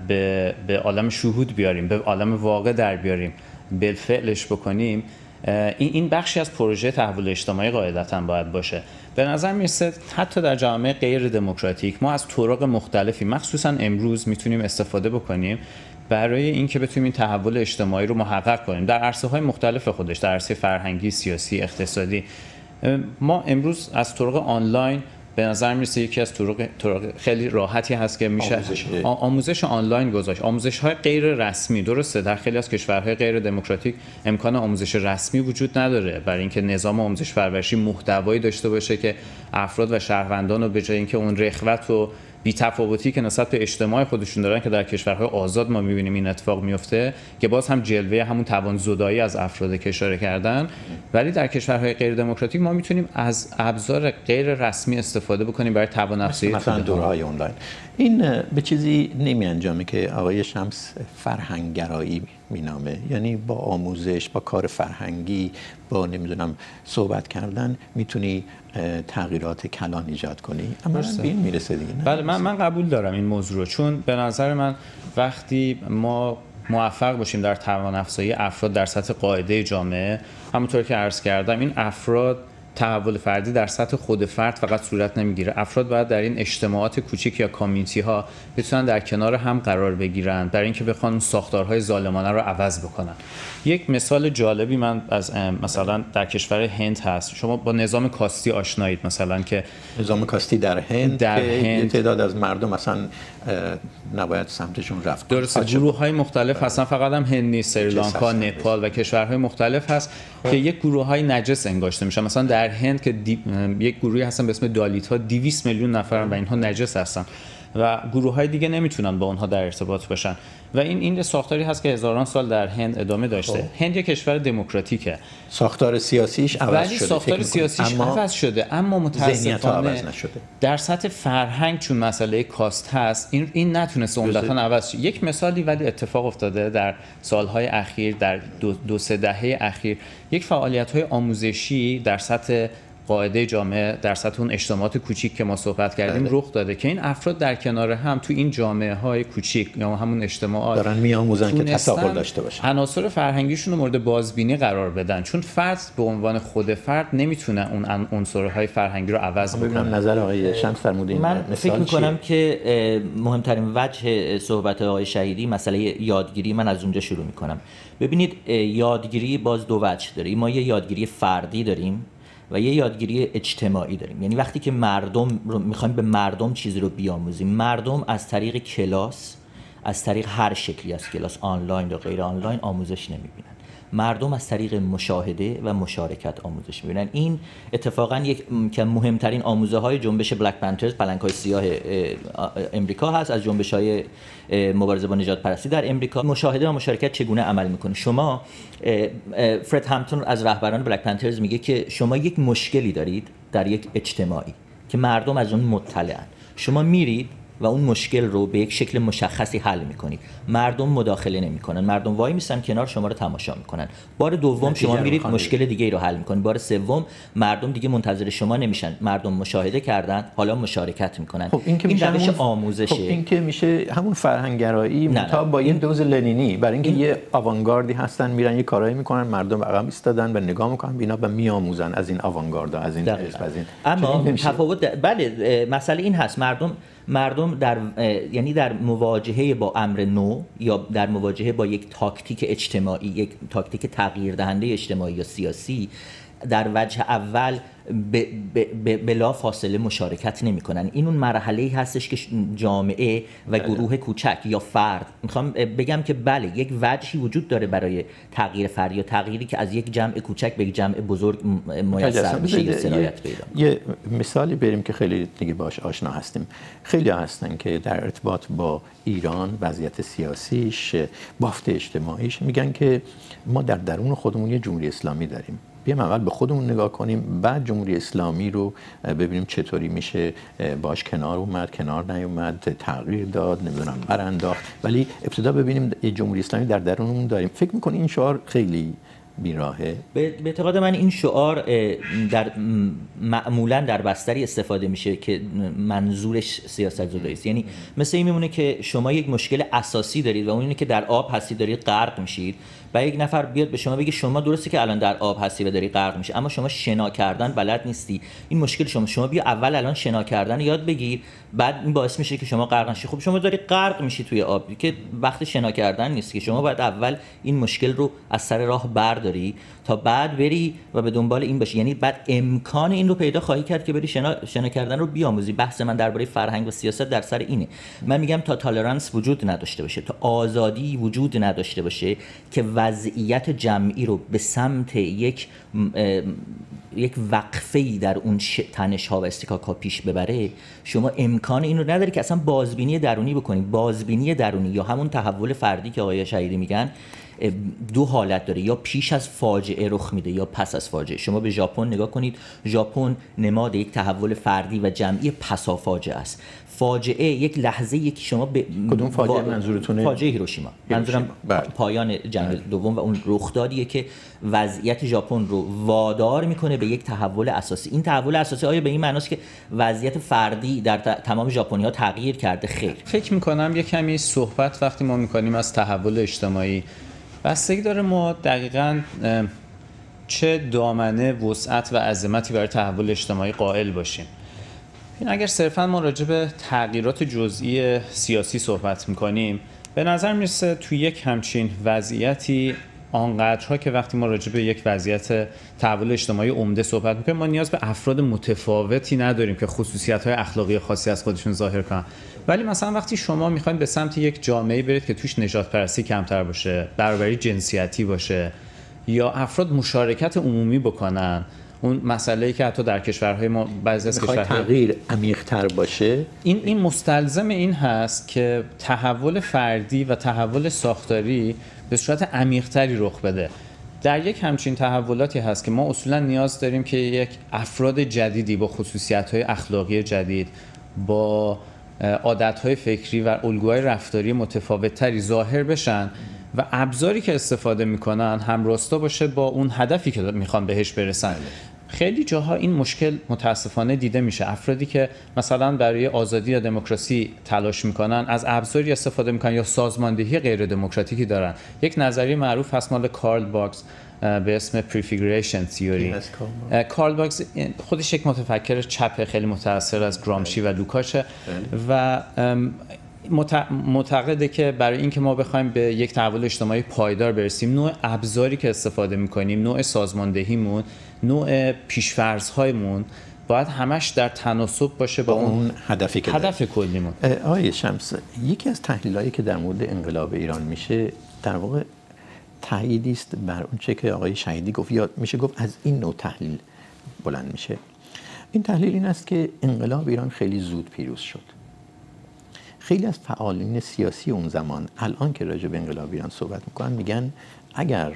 به, به عالم شهود بیاریم به عالم واقع در بیاریم بالفعلش بکنیم این این بخشی از پروژه تحول اجتماعی قاعدتا باید باشه. به نظر می‌رسه حتی در جامعه غیر دموکراتیک ما از طرق مختلفی مخصوصا امروز می‌تونیم استفاده بکنیم برای اینکه بتونیم این تحول اجتماعی رو محقق کنیم. در عرصه های مختلف خودش در عرصه فرهنگی سیاسی اقتصادی ما امروز از طرق آنلاین به نظر می‌رسه یکی از طرق, طرق خیلی راحتی هست که میشه آموزش, آموزش آنلاین گذاشت. آموزش های غیر رسمی درسته در خیلی از کشورهای غیر دموکراتیک امکان آموزش رسمی وجود نداره. برای اینکه نظام آموزش پرورشی محتوایی داشته باشه که افراد و شهروندان رو به جای اینکه اون رخوت و بی تفاوتی که نسبت به اجتماع خودشون دارن که در کشورهای آزاد ما می‌بینیم این اتفاق میفته که باز هم جلوه همون توان زدایی از افراد که اشاره کردن. ولی در کشورهای غیر دموکراتیک ما می‌تونیم از ابزار غیر رسمی استفاده بکنیم برای توان افزایی مثلا دورهای آنلاین این به چیزی نمی انجامه که آقای شمس فرهنگگرایی مینامه. یعنی با آموزش با کار فرهنگی با نمی‌دونم صحبت کردن می‌تونی تغییرات کلان ایجاد کنی. اما به این می‌رسه دیگه بله من من قبول دارم این موضوع رو. چون به نظر من وقتی ما موفق باشیم در توان افزایی افراد در سطح قاعده جامعه همونطور که عرض کردم این افراد تحول فردی در سطح خود فرد فقط صورت نمی‌گیره. افراد باید در این اجتماعات کوچیک یا کامیونیتی ها بتونن در کنار هم قرار بگیرن برای اینکه بخوان ساختارهای ظالمانه رو عوض بکنن. یک مثال جالبی من از مثلا در کشور هند هست. شما با نظام کاستی آشنایید مثلا که نظام کاستی در هند در هند تعداد از مردم مثلا نباید سمتشون رفت. درسته گروه های مختلف هستن. فقط هم هند نیست سریلانکا نپال و کشورهای مختلف هست که یک گروه های نجس انگاشته میشن. مثلا در هند که یک گروهی هستن به اسم دالیت ها 200 میلیون نفرن و اینها نجس هستن. و گروه های دیگه نمی‌تونن با اونها در ارتباط باشن. و این این ساختاری هست که هزاران سال در هند ادامه داشته. خب. هند یک کشور دموکراتیکه. ساختار سیاسیش عوض ولی ساختار سیاسیش اما عوض شده. اما متاسفانه عوض نشده. در سطح فرهنگ چون مسئله کاست هست این این نتونسته عمدتا عوض شد یک مثالی ولی اتفاق افتاده در سالهای اخیر در دو, دو سه دهه اخیر. یک فعالیت های آموزشی در سطح قاعده جامعه در سطح اون اجتماعات کوچیک که ما صحبت کردیم بله. رخ داده که این افراد در کنار هم تو این جامعه های کوچیک یا همون اجتماعات دارن میآموزن که تساهل داشته باشن. عناصر فرهنگیشون رو مورد بازبینی قرار بدن. چون فرد به عنوان خود فرد نمی‌تونه اون عنصرهای فرهنگی رو عوض بکنه ببینم نظر آقای شمس فرمودین. من فکر می‌کنم که مهمترین وجه صحبت آقای شهیدی مسئله یادگیری من از اونجا شروع می‌کنم. ببینید یادگیری باز دو وجه داره. ما یه یادگیری فردی داریم. و یه یادگیری اجتماعی داریم. یعنی وقتی که مردم رو می‌خوایم به مردم چیزی رو بیاموزیم. مردم از طریق کلاس از طریق هر شکلی از کلاس آنلاین یا غیر آنلاین آموزش نمی‌بینن. مردم از طریق مشاهده و مشارکت آموزش می‌بینن. این اتفاقا یک که مهمترین آموزه های جنبش بلک پنترز پلنگ های سیاه امریکا هست از جنبش های مبارزه با نجات پرستی در امریکا. مشاهده و مشارکت چگونه عمل می‌کنه؟ شما فرد همتون از رهبران بلک پنترز میگه که شما یک مشکلی دارید در یک اجتماعی که مردم از اون مطلعن. شما میرید و اون مشکل رو به یک شکل مشخصی حل می‌کنید. مردم مداخله نمی‌کنن. مردم وای میسن کنار شما رو تماشا می‌کنن. بار دوم شما میرید مشکل دیگه ای رو حل می‌کنید. بار سوم مردم دیگه منتظر شما نمیشن. مردم مشاهده کردن حالا مشارکت می‌کنن. خب این که این روش آموزشه. خب این که میشه همون فرهنگگرایی متا با این دوز لنینی. برای اینکه این... یه آوانگاردی هستن میرن یه کارایی می‌کنن مردم عقب ایستادن و نگاه می‌کنن بینا و میآموزن از این آوانگاردا از این از این اما تفاوت بله مسئله این هست. مردم مردم در یعنی در مواجهه با امر نو یا در مواجهه با یک تاکتیک اجتماعی یک تاکتیک تغییر دهنده اجتماعی یا سیاسی در وجه اول بلا فاصله مشارکت نمی‌کنن. این اون مرحله ای هستش که جامعه و بله. گروه کوچک یا فرد می‌خوام بگم که بله یک وجهی وجود داره برای تغییر فرد یا تغییری که از یک جمع کوچک به یک جمع بزرگ میسر میشه سرایت پیدا یه مثالی بریم که خیلی دیگه باش آشنا هستیم. خیلی هستن که در ارتباط با ایران وضعیت سیاسیش بافت اجتماعیش میگن که ما در درون خودمون یه جمهوری اسلامی داریم. بیایم اول به خودمون نگاه کنیم بعد جمهوری اسلامی رو ببینیم چطوری میشه باش کنار اومد کنار نیومد تغییر داد نمی‌دونم برانداخت. ولی ابتدا ببینیم جمهوری اسلامی در درونمون داریم. فکر می‌کنی این شعار خیلی بیراهه؟ به اعتقاد من این شعار در معمولا در بستری استفاده میشه که منظورش سیاست زدایی است. یعنی مثل این میمونه که شما یک مشکل اساسی دارید و اون اینه که در آب هستی دارید غرق میشید. و یک نفر بیاد به شما بگه شما درسته که الان در آب هستی و داری غرق میشه اما شما شنا کردن بلد نیستی. این مشکل شما. شما بیا اول الان شنا کردن یاد بگیر. بعد این باعث میشه که شما غرق نشی. خب شما داری غرق میشی توی آب که وقت شنا کردن نیست که شما باید اول این مشکل رو از سر راه برداری تا بعد بری و به دنبال این باشی. یعنی بعد امکان این رو پیدا خواهی کرد که بری شنا, شنا کردن رو بیاموزی. بحث من درباره فرهنگ و سیاست در سر اینه. من میگم تا تالرانس وجود نداشته باشه تا آزادی وجود نداشته باشه که وضعیت جمعی رو به سمت یک یک وقفه در اون تنش ها و استکاک ها پیش ببره شما امکان این رو نداری که اصلا بازبینی درونی بکنید بازبینی درونی یا همون تحول فردی که آقای شهیدی میگن دو حالت داره. یا پیش از فاجعه رخ میده یا پس از فاجعه. شما به ژاپن نگاه کنید. ژاپن نماد یک تحول فردی و جمعی پسا فاجعه است. فاجعه یک لحظه یکی شما به کدوم فاجعه؟ منظورتونه؟ فاجعه هیروشیما. منظورم بله. پایان جنگ بله. دوم و اون رخدادیه که وضعیت ژاپن رو وادار می‌کنه به یک تحول اساسی. این تحول اساسی آیا به این معناست که وضعیت فردی در تمام ژاپنی ها تغییر کرده؟ خیر. فکر می‌کنم یه کمی صحبت وقتی ما می‌کنیم از تحول اجتماعی بستگی داره ما دقیقا چه دامنه وسعت و عظمتی برای تحول اجتماعی قائل باشیم. این اگر صرفا ما راجع به تغییرات جزئی سیاسی صحبت می‌کنیم به نظر می‌رسه توی یک همچین وضعیتی آنقدرها که وقتی ما راجع به یک وضعیت تحول اجتماعی عمده صحبت می‌کنیم ما نیاز به افراد متفاوتی نداریم که خصوصیت های اخلاقی خاصی از خودشون ظاهر کنن. ولی مثلا وقتی شما می‌خواین به سمت یک جامعه برید که توش نجات پرستی کمتر باشه برابری جنسیتی باشه یا افراد مشارکت عمومی بکنن اون مسئله ای که حتی در کشورهای ما بعضی از کشورهای تغییر عمیق‌تر باشه؟ این این مستلزم این هست که تحول فردی و تحول ساختاری به صورت عمیق‌تری رخ بده. در یک همچین تحولاتی هست که ما اصولا نیاز داریم که یک افراد جدیدی با خصوصیت اخلاقی جدید با عادتهای فکری و الگوهای رفتاری متفاوتتری ظاهر بشن. و ابزاری که استفاده می‌کنن هم راستا باشه با اون هدفی که می‌خوان بهش برسن. خیلی جاها این مشکل متاسفانه دیده میشه. افرادی که مثلا برای آزادی یا دموکراسی تلاش می‌کنن از ابزاری استفاده می‌کنن یا سازماندهی غیر دموکراتیکی دارن. یک نظریه معروف هست مال کارل باگز به اسم prefiguration theory کارل باگز؟ خودش یک متفکر چپ خیلی متاثر از گرامشی و لوکاشه. بله. و معتقده که برای اینکه ما بخوایم به یک تحول اجتماعی پایدار برسیم نوع ابزاری که استفاده می‌کنیم نوع سازماندهیمون نوع پیشفرزهایمون باید همش در تناسب باشه با, اون هدفی که هدف کلیمون. آقای شمس یکی از تحلیلایی که در مورد انقلاب ایران میشه در واقع تاییدی است بر اون چه که آقای شهیدی گفت یا میشه گفت از این نوع تحلیل بلند میشه. این تحلیل این است که انقلاب ایران خیلی زود پیروز شد. خیلی از فعالین سیاسی اون زمان الان که راجع به انقلاب ایران صحبت می‌کنن میگن اگر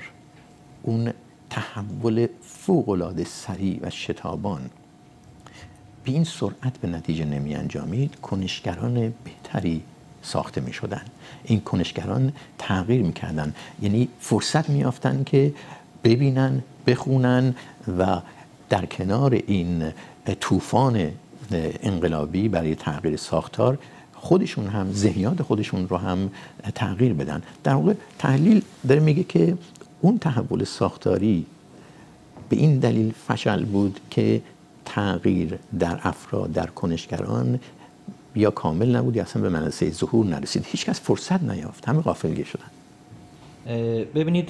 اون تحول فوق العاده سریع و شتابان به این سرعت به نتیجه نمی انجامید کنشگران بهتری ساخته می شدن این کنشگران تغییر می کردن یعنی فرصت می آفتن که ببینن بخونن و در کنار این طوفان انقلابی برای تغییر ساختار خودشون هم ذهنیات خودشون رو هم تغییر بدن. در واقع تحلیل داره میگه که اون تحول ساختاری به این دلیل فشل بود که تغییر در افراد در کنشگران یا کامل نبود یا اصلا به منصه ظهور نرسید. هیچ کس فرصت نیافت. همه غافلگیر شدن. ببینید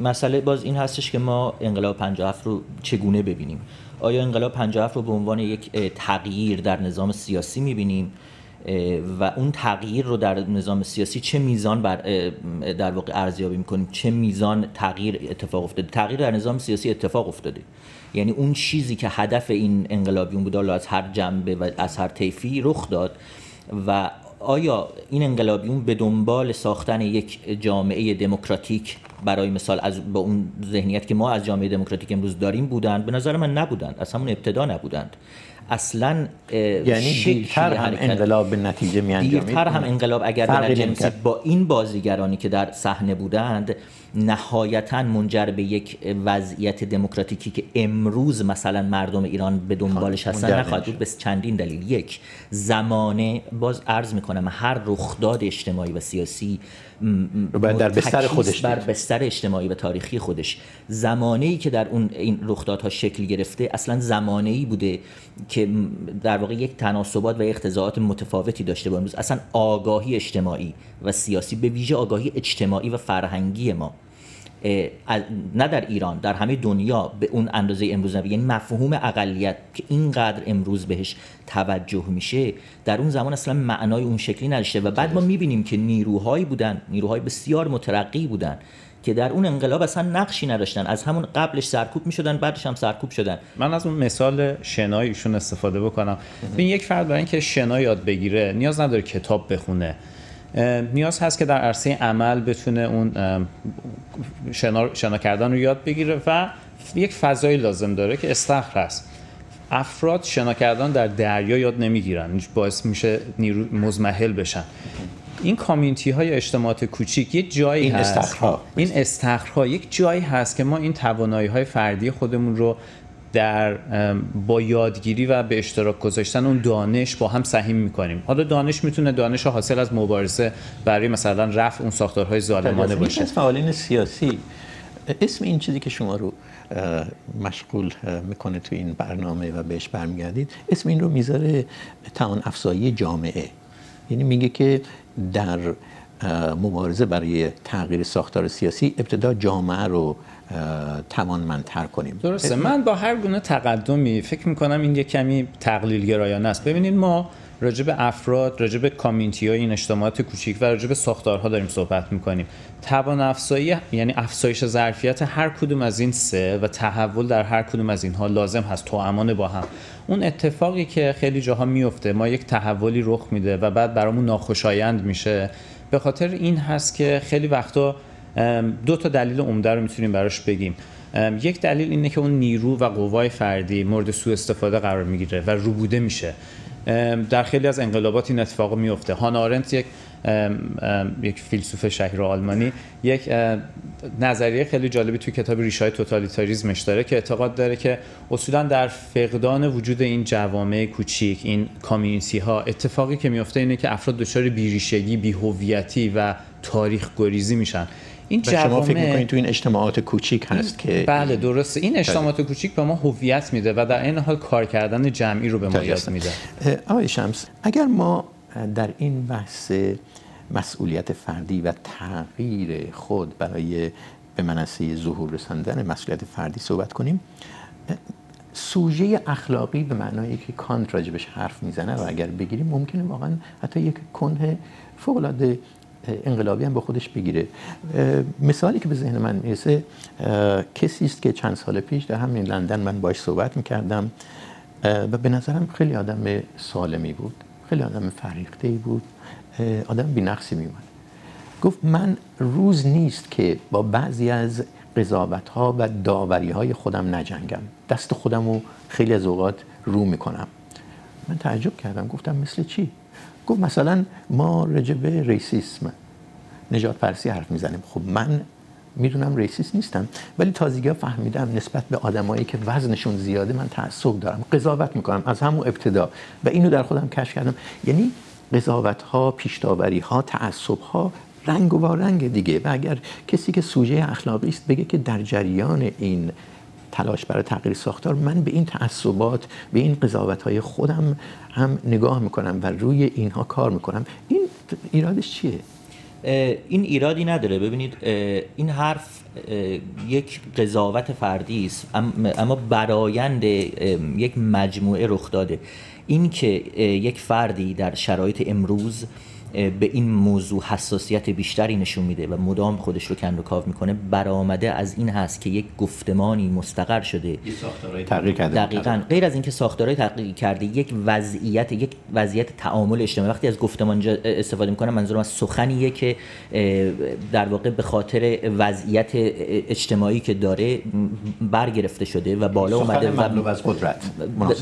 مسئله باز این هستش که ما انقلاب 57 رو چگونه ببینیم؟ آیا انقلاب 57 رو به عنوان یک تغییر در نظام سیاسی می‌بینیم؟ و اون تغییر رو در نظام سیاسی چه میزان بر در واقع ارزیابی می‌کنیم؟ چه میزان تغییر اتفاق افتاده؟ تغییر در نظام سیاسی اتفاق افتاده. یعنی اون چیزی که هدف این انقلابیون بود از هر جنبه و از هر طیفی رخ داد و آیا این انقلابیون به دنبال ساختن یک جامعه دموکراتیک برای مثال از با اون ذهنیت که ما از جامعه دموکراتیک امروز داریم بودند؟ به نظر من نبودند. از همون ابتدا نبودند. اصلا یعنی دیرتر هم انقلاب به نتیجه می دیرتر هم انقلاب اگر به نتیجه با این بازیگرانی که در صحنه بودند نهایتا منجر به یک وضعیت دموکراتیکی که امروز مثلا مردم ایران به دنبالش هستن نخواهد بود به چندین دلیل. یک زمانه باز عرض می‌کنم هر رخداد اجتماعی و سیاسی در بستر خودش بر بستر اجتماعی و تاریخی خودش. زمانه ای که در اون این رخدادها شکل گرفته اصلا زمانه ای بوده که در واقع یک تناسبات و اقتضاعات متفاوتی داشته با امروز. اصلا آگاهی اجتماعی و سیاسی به ویژه آگاهی اجتماعی و فرهنگی ما. نه در ایران در همه دنیا به اون اندازه امروز نبی یعنی مفهوم اقلیت که اینقدر امروز بهش توجه میشه در اون زمان اصلا معنای اون شکلی نداشته. و بعد ما می‌بینیم که نیروهایی بودن نیروهای بسیار مترقی بودن که در اون انقلاب اصلا نقشی نداشتن. از همون قبلش سرکوب می‌شدن بعدش هم سرکوب شدن. من از اون مثال شنای ایشون استفاده بکنم. این یک فرد برای اینکه شنا یاد بگیره نیاز نداره کتاب بخونه. نیاز هست که در عرصه عمل بتونه اون شنا, شنا کردن رو یاد بگیره و یک فضایی لازم داره که استخر هست. افراد شنا کردن در دریا یاد نمی‌گیرن. باعث میشه نیرو مزمحل بشن. این کامیونیتی های اجتماعات کوچیک یک جایی این هست. استخرها. این استخرها یک جایی هست که ما این توانایی های فردی خودمون رو در با یادگیری و به اشتراک گذاشتن اون دانش با هم سهیم می‌کنیم. حالا دانش می‌تونه دانش حاصل از مبارزه برای مثلا رفع اون ساختارهای ظالمانه باشه. از فعالین سیاسی اسم این چیزی که شما رو مشغول می‌کنه تو این برنامه و بهش برمیگردید اسم این رو می‌ذاره توان افزایی جامعه. یعنی میگه که در مبارزه برای تغییر ساختار سیاسی ابتدا جامعه رو توانمندتر کنیم. درسته. من با هر گونه تقدمی فکر می‌کنم این یک کمی تقلیل گرایانه است. ببینید ما راجع به افراد راجع به های این اجتماعات کوچیک و راجع به ساختارها داریم صحبت می‌کنیم. توان افزایی یعنی افزایش ظرفیت هر کدوم از این سه و تحول در هر کدوم از اینها لازم هست. تو امان با هم. اون اتفاقی که خیلی جاها میفته ما یک تحولی رخ میده و بعد برامون ناخوشایند میشه. به خاطر این هست که خیلی وقتا دو تا دلیل عمده رو می‌تونیم براش بگیم. یک دلیل اینه که اون نیرو و قوای فردی مورد سوء استفاده قرار می‌گیره و روبوده میشه. در خیلی از انقلابات این اتفاق میفته هانا آرنت یک یک فیلسوف شهیر آلمانی یک نظریه خیلی جالبی توی کتاب ریشای توتالیتاریزمش داره که اعتقاد داره که اصولا در فقدان وجود این جوامع کوچیک این کامیونیتی ها اتفاقی که میفته اینه که افراد دچار بیریشگی بیهویتی و تاریخ گریزی میشن. این جوامع شما فکر می‌کنید تو این اجتماعات کوچیک هست که بله درسته. این اجتماعات کوچیک به ما هویت میده و در این حال کار کردن جمعی رو به ما یاد میده. آقای شمس اگر ما در این بحث مسئولیت فردی و تغییر خود برای به منصه ظهور رساندن مسئولیت فردی صحبت کنیم سوژه اخلاقی به معنای که کانت راجبش حرف می‌زنه و اگر بگیریم ممکنه واقعا حتی یک کنه فوق العاده انقلابی هم به خودش بگیره. مثالی که به ذهن من می‌رسه کسی است که چند سال پیش در همین لندن من باش صحبت می‌کردم و به نظرم خیلی آدم سالمی بود خیلی آدم فریخته بود آدم بی‌نقصی میومد گفت من روز نیست که با بعضی از قضاوت ها و داوری های خودم نجنگم. دست خودم رو خیلی از اوقات رو می‌کنم. من تعجب کردم گفتم مثل چی؟ گفت مثلا ما رجب به ریسیسم نجات پرسی حرف می‌زنیم. خب من می‌دونم ریسیس نیستم ولی تازگی فهمیدم نسبت به آدمایی که وزنشون زیاده من تعصب دارم قضاوت می‌کنم از همون ابتدا. و اینو در خودم کشف کردم. یعنی قضاوت ها پیشتاوری ها تعصب ها رنگ و رنگ دیگه. و اگر کسی که سوژه اخلاقی است بگه که در جریان این تلاش برای تغییر ساختار من به این تعصبات به این قضاوت های خودم هم نگاه می‌کنم و روی اینها کار می‌کنم. این ایرادش چیه؟ این ایرادی نداره. ببینید این حرف یک قضاوت فردی است اما برایند یک مجموعه رخ داده. این که یک فردی در شرایط امروز به این موضوع حساسیت بیشتری نشون میده و مدام خودش رو کند و کاو می‌کنه. برآمده از این هست که یک گفتمانی مستقر شده. تغییر کرده. دقیقاً. غیر از اینکه ساختارهای تغییر کرده یک وضعیت یک وضعیت تعامل اجتماعی. وقتی از گفتمان استفاده می‌کنم منظورم از سخنیه که در واقع به خاطر وضعیت اجتماعی که داره برگرفته شده و بالا اومده و از قدرت.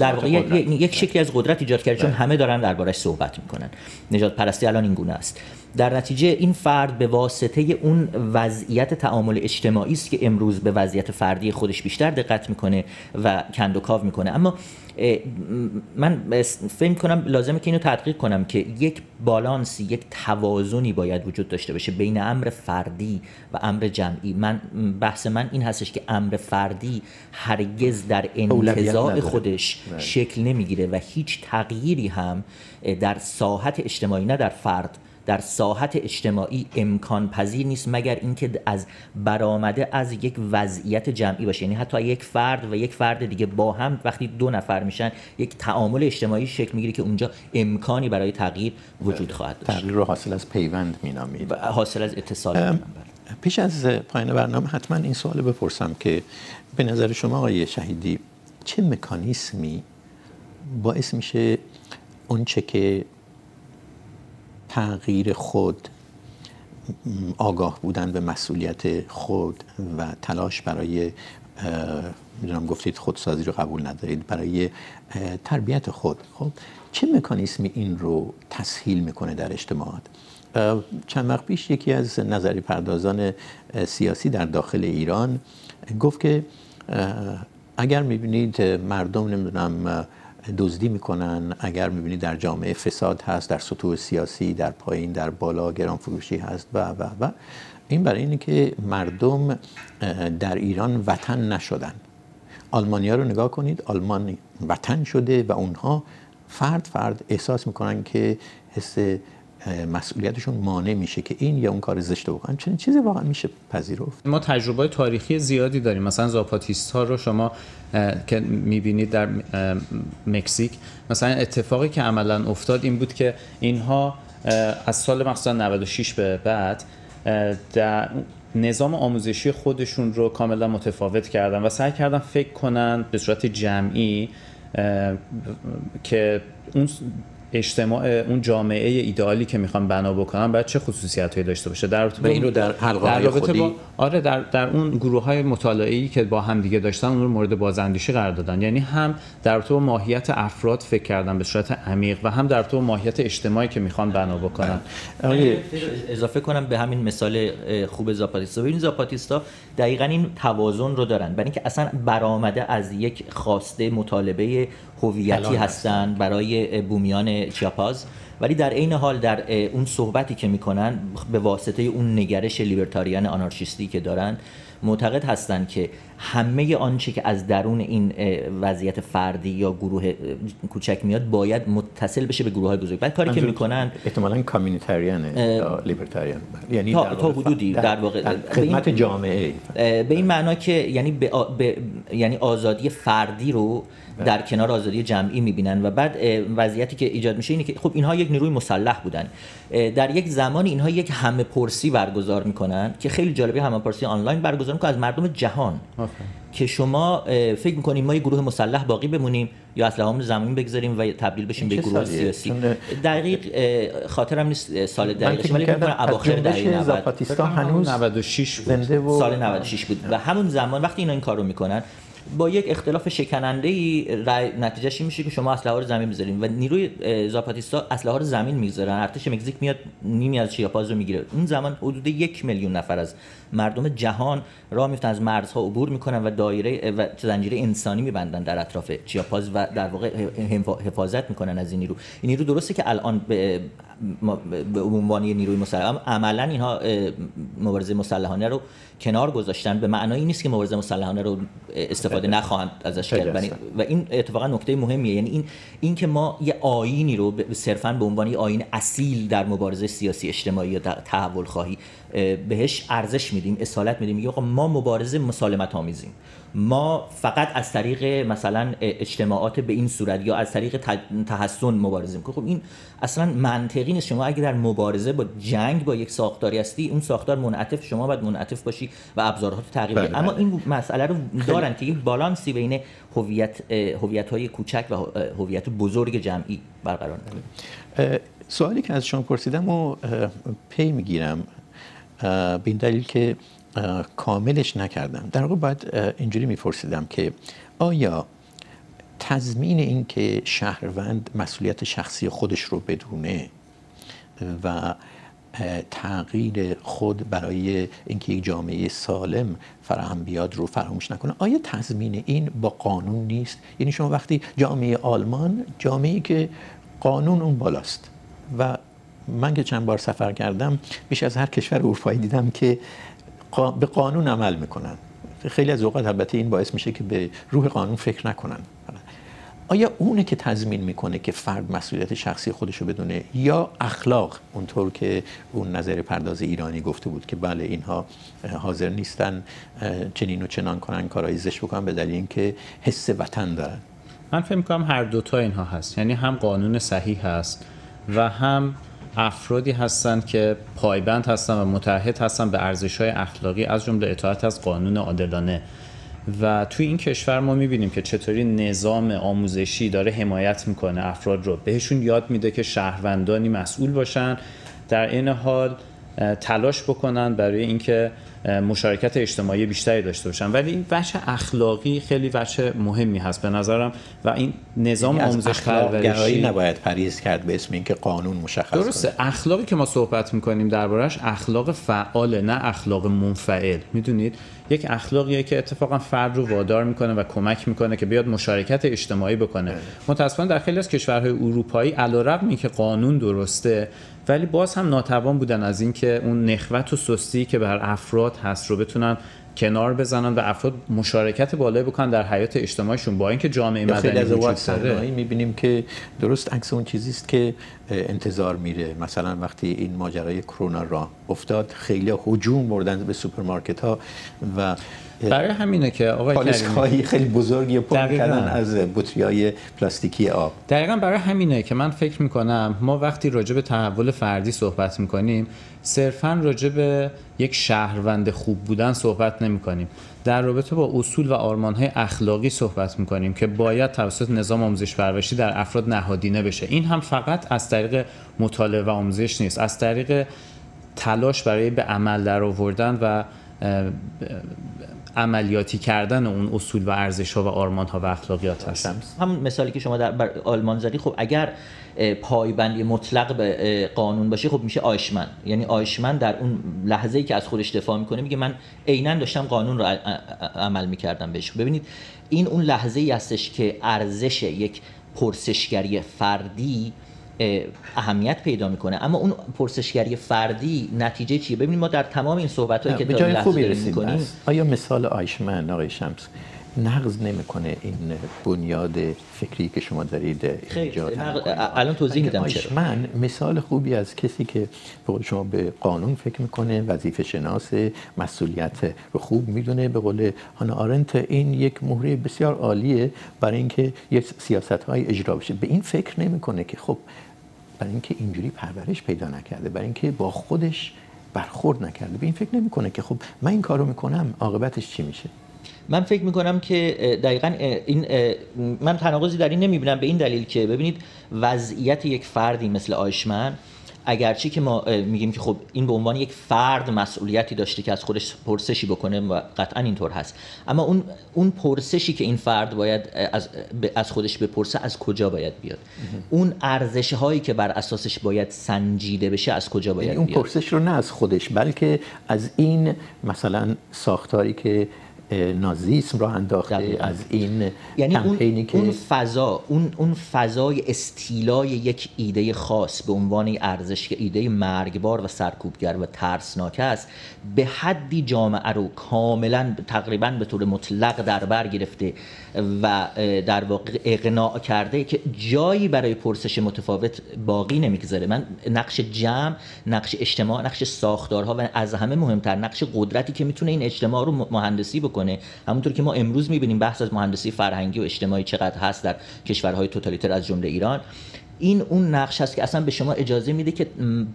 در واقع یک شکلی از قدرت ایجاد کرده چون همه دارن دربارش صحبت می‌کنن. نجات پرستی الان این گونه است. در نتیجه این فرد به واسطه اون وضعیت تعامل اجتماعی است که امروز به وضعیت فردی خودش بیشتر دقت می‌کنه و کند و کاو می‌کنه. اما من فکر کنم لازمه که اینو تدقیق کنم که یک بالانسی یک توازنی باید وجود داشته باشه بین امر فردی و امر جمعی. من بحث من این هستش که امر فردی هرگز در انتزاع خودش شکل نمی‌گیره و هیچ تغییری هم در ساحت اجتماعی نه در فرد. در ساحت اجتماعی امکان پذیر نیست مگر اینکه از برآمده از یک وضعیت جمعی باشه. یعنی حتی یک فرد و یک فرد دیگه با هم وقتی دو نفر میشن یک تعامل اجتماعی شکل می‌گیره که اونجا امکانی برای تغییر وجود خواهد داشت. تغییر رو حاصل از پیوند مینامید. حاصل از اتصال پیش از پایان برنامه حتما این سوال بپرسم که به نظر شما آقای شهیدی چه مکانیسمی باعث میشه اون چه که تغییر خود آگاه بودن به مسئولیت خود و تلاش برای می‌دونم گفتید خودسازی رو قبول ندارید برای تربیت خود. خب چه مکانیسمی این رو تسهیل می‌کنه در اجتماعات؟ چند وقت پیش یکی از نظری پردازان سیاسی در داخل ایران گفت که اگر می‌بینید مردم نمی‌دونم دزدی می‌کنن. اگر می‌بینید در جامعه فساد هست در سطوح سیاسی در پایین در بالا گران فروشی هست و و و. این برای اینه که مردم در ایران وطن نشدن. آلمانیا رو نگاه کنید آلمان وطن شده و اونها فرد فرد احساس می‌کنن که حس مسئولیتشون مانع میشه که این یا اون کار زشت بکنن. چنین چیزی واقعا میشه پذیرفت. ما تجربه تاریخی زیادی داریم. مثلا زاپاتیست ها رو شما که می‌بینید در مکزیک مثلا اتفاقی که عملا افتاد این بود که اینها از سال مثلا 96 به بعد در نظام آموزشی خودشون رو کاملا متفاوت کردن و سعی کردن فکر کنن به صورت جمعی که اون اجتماع اون جامعه ایدئالی که می‌خوان بنا بکنن باید چه خصوصیتایی داشته باشه؟ در رابطه این رو در حلقه خودی با آره در در اون گروه های مطالعه که با هم دیگه داشتن اون رو مورد بازاندیشی قرار دادن. یعنی هم در رابطه با ماهیت افراد فکر کردن به صورت عمیق و هم در رابطه ماهیت اجتماعی که می‌خوان بنا بکنن. اضافه کنم به همین مثال خوب زاپاتیستا. ببین زاپاتیستا دقیقا این توازن رو دارن. برای اینکه اصلا برآمده از یک خواسته مطالبه هویتی هستن برای بومیان چیاپاز. ولی در عین حال در اون صحبتی که می‌کنن به واسطه اون نگرش لیبرتاریان آنارشیستی که دارن معتقد هستند که همه آنچه که از درون این وضعیت فردی یا گروه کوچک میاد باید متصل بشه به گروه های بزرگ. بعد کاری که می‌کنن احتمالاً کامیونیتریان یا لیبرتاریان. یعنی تا, تا حدودی در, واقع خدمت جامعه. به این معنا که یعنی به, به یعنی آزادی فردی رو در کنار آزادی جمعی می‌بینن و بعد وضعیتی که ایجاد میشه اینه که خب اینها یک نیروی مسلح بودن. در یک زمانی اینها یک همه پرسی برگزار می‌کنن که خیلی جالبه همه پرسی آنلاین برگزار می‌کنن از مردم جهان. که شما فکر می‌کنیم ما یک گروه مسلح باقی بمونیم یا اسلحه‌مون زمین بگذاریم و تبدیل بشیم به گروه سیاسی؟ دقیق خاطرم نیست سال دقیقش ولی فکر کنم اواخر دهه 90 هنوز 96 زنده و سال 96 بود. و همون زمان وقتی اینا این کارو می‌کنن با یک اختلاف شکننده ای نتیجهش این میشه که شما اسلحه رو زمین بذارین و نیروی زاپاتیستا اسلحه رو زمین می‌ذارن ارتش مکزیک میاد نیمی از چیاپاز رو می‌گیره. اون زمان حدود یک میلیون نفر از مردم جهان راه میفتن از مرزها عبور می‌کنن و دایره و زنجیره انسانی میبندن در اطراف چیاپاز و در واقع حفاظت می‌کنن از این نیرو. این نیرو درسته که الان به به عنوان نیروی مسلح عملا اینها مبارزه مسلحانه رو کنار گذاشتن. به معنای نیست که مبارزه مسلحانه رو استفاده نخواهند ازش کرد. و این اتفاقا نکته مهمیه. یعنی این این که ما یه آینی رو صرفا به عنوان یه آین اصیل در مبارزه سیاسی اجتماعی یا تحول خواهی بهش ارزش میدیم اصالت میدیم. میگه ما مبارزه مسالمت آمیزیم ما فقط از طریق مثلا اجتماعات به این صورت یا از طریق تحسن مبارزه می‌کنیم. خب این اصلا منطقی نیست. شما اگر در مبارزه با جنگ با یک ساختاری هستی اون ساختار منعطف شما باید منعطف باشی و ابزارها تغییر بدی. اما این مسئله رو دارن که یک بالانسی بین هویت هویت های کوچک و هویت بزرگ جمعی برقرار کنه سوالی که از شما پرسیدم و پی می‌گیرم به این دلیل که کاملش نکردم. در واقع باید اینجوری میپرسیدم که آیا تضمین این که شهروند مسئولیت شخصی خودش رو بدونه و تغییر خود برای اینکه یک جامعه سالم فراهم بیاد رو فراموش نکنه آیا تضمین این با قانون نیست؟ یعنی شما وقتی جامعه آلمان جامعه‌ای که قانون اون بالاست. و من که چند بار سفر کردم بیش از هر کشور اروپایی دیدم که به قانون عمل می‌کنن. خیلی از اوقات البته این باعث میشه که به روح قانون فکر نکنن. آیا اونه که تضمین می‌کنه که فرد مسئولیت شخصی خودش رو بدونه یا اخلاق اونطور که اون نظر پرداز ایرانی گفته بود که بله اینها حاضر نیستن چنین و چنان کنن کارهای زشت بکنن به دلیل اینکه حس وطن دارن؟ من فکر می‌کنم هر دوتا اینها هست. یعنی هم قانون صحیح هست و هم افرادی هستند که پایبند هستن و متحد هستن به ارزش های اخلاقی از جمله اطاعت از قانون عادلانه. و توی این کشور ما می‌بینیم که چطوری نظام آموزشی داره حمایت می‌کنه افراد رو. بهشون یاد میده که شهروندانی مسئول باشن در این حال تلاش بکنن برای اینکه مشارکت اجتماعی بیشتری داشته باشن. ولی این بچه اخلاقی خیلی بچه مهمی هست به نظرم و این نظام یعنی آموزش پرورشی نباید پریز کرد به اسم اینکه قانون مشخص درسته. کنه. اخلاقی که ما صحبت می‌کنیم دربارش اخلاق فعاله نه اخلاق منفعل. می‌دونید؟ یک اخلاقیه که اتفاقا فرد رو وادار می‌کنه و کمک می‌کنه که بیاد مشارکت اجتماعی بکنه. متاسفانه در خیلی از کشورهای اروپایی علیرغم اینکه قانون درسته ولی باز هم ناتوان بودن از اینکه اون نخوت و سستی که بر افراد هست رو بتونن کنار بزنن و افراد مشارکت بالایی بکنن در حیات اجتماعیشون. با اینکه جامعه مدنی وجود داره. می‌بینیم که درست عکس اون چیزی است که انتظار میره. مثلا وقتی این ماجرای کرونا راه افتاد خیلی هجوم بردن به سوپرمارکت ها و برای همینه که آقای کریمی خیلی بزرگی پر کردن از بطری پلاستیکی آب. دقیقا برای همینه که من فکر می‌کنم ما وقتی راجع به تحول فردی صحبت می‌کنیم صرفا راجع به یک شهروند خوب بودن صحبت نمی کنیم در رابطه با اصول و های اخلاقی صحبت می کنیم که باید توسط نظام آموزش پرورشی در افراد نهادینه بشه. این هم فقط از طریق مطالعه و آموزش نیست از طریق تلاش برای به عمل در آوردن و عملیاتی کردن اون اصول و ارزش ها و آرمان ها و اخلاقیات هست. همون مثالی که شما در آلمان زدی خب اگر پایبندی مطلق به قانون باشه خب میشه آیشمن. یعنی آیشمن در اون لحظه ای که از خودش دفاع می‌کنه میگه من عینا داشتم قانون رو عمل می‌کردم بهش. ببینید این اون لحظه ای هستش که ارزش یک پرسشگری فردی اهمیت پیدا می‌کنه. اما اون پرسشگری فردی نتیجه چیه؟ ببینید ما در تمام این صحبت هایی که به جای خوبی رسیدیم. آیا مثال آیشمن آقای شمس؟ نقض نمی‌کنه این بنیاد فکری که شما دارید ایجاد الان توضیح میدم چرا. من مثال خوبی از کسی که به شما به قانون فکر می‌کنه وظیفه شناس مسئولیت رو خوب می‌دونه به قول هانا آرنت این یک مهره بسیار عالیه برای اینکه یک سیاست های اجرا بشه. به این فکر نمی‌کنه که خب برای اینکه اینجوری پرورش پیدا نکرده برای اینکه با خودش برخورد نکرده. به این فکر نمی‌کنه که خب من این کارو می‌کنم عاقبتش چی میشه؟ من فکر می‌کنم که دقیقا این من تناقضی در این نمی‌بینم به این دلیل که ببینید وضعیت یک فردی مثل آیشمن اگرچه که ما میگیم که خب این به عنوان یک فرد مسئولیتی داشته که از خودش پرسشی بکنه و قطعا اینطور هست. اما اون اون پرسشی که این فرد باید از از خودش بپرسه از کجا باید بیاد؟ اون ارزش هایی که بر اساسش باید سنجیده بشه از کجا باید یعنی اون بیاد؟ اون پرسش رو نه از خودش بلکه از این مثلا ساختاری که نازیسم را انداخته از این یعنی اون, که اون فضا اون اون فضای استیلای یک ایده خاص به عنوان ارزش که ایده مرگبار و سرکوبگر و ترسناک است به حدی جامعه رو کاملا تقریبا به طور مطلق در بر گرفته و در واقع اقناع کرده که جایی برای پرسش متفاوت باقی نمی‌گذاره. من نقش جمع نقش اجتماع نقش ساختارها و از همه مهمتر نقش قدرتی که می‌تونه این اجتماع رو مهندسی بکنه. همونطور که ما امروز می‌بینیم بحث از مهندسی فرهنگی و اجتماعی چقدر هست در کشورهای توتالیتر از جمله ایران این اون نقش هست که اصلا به شما اجازه میده که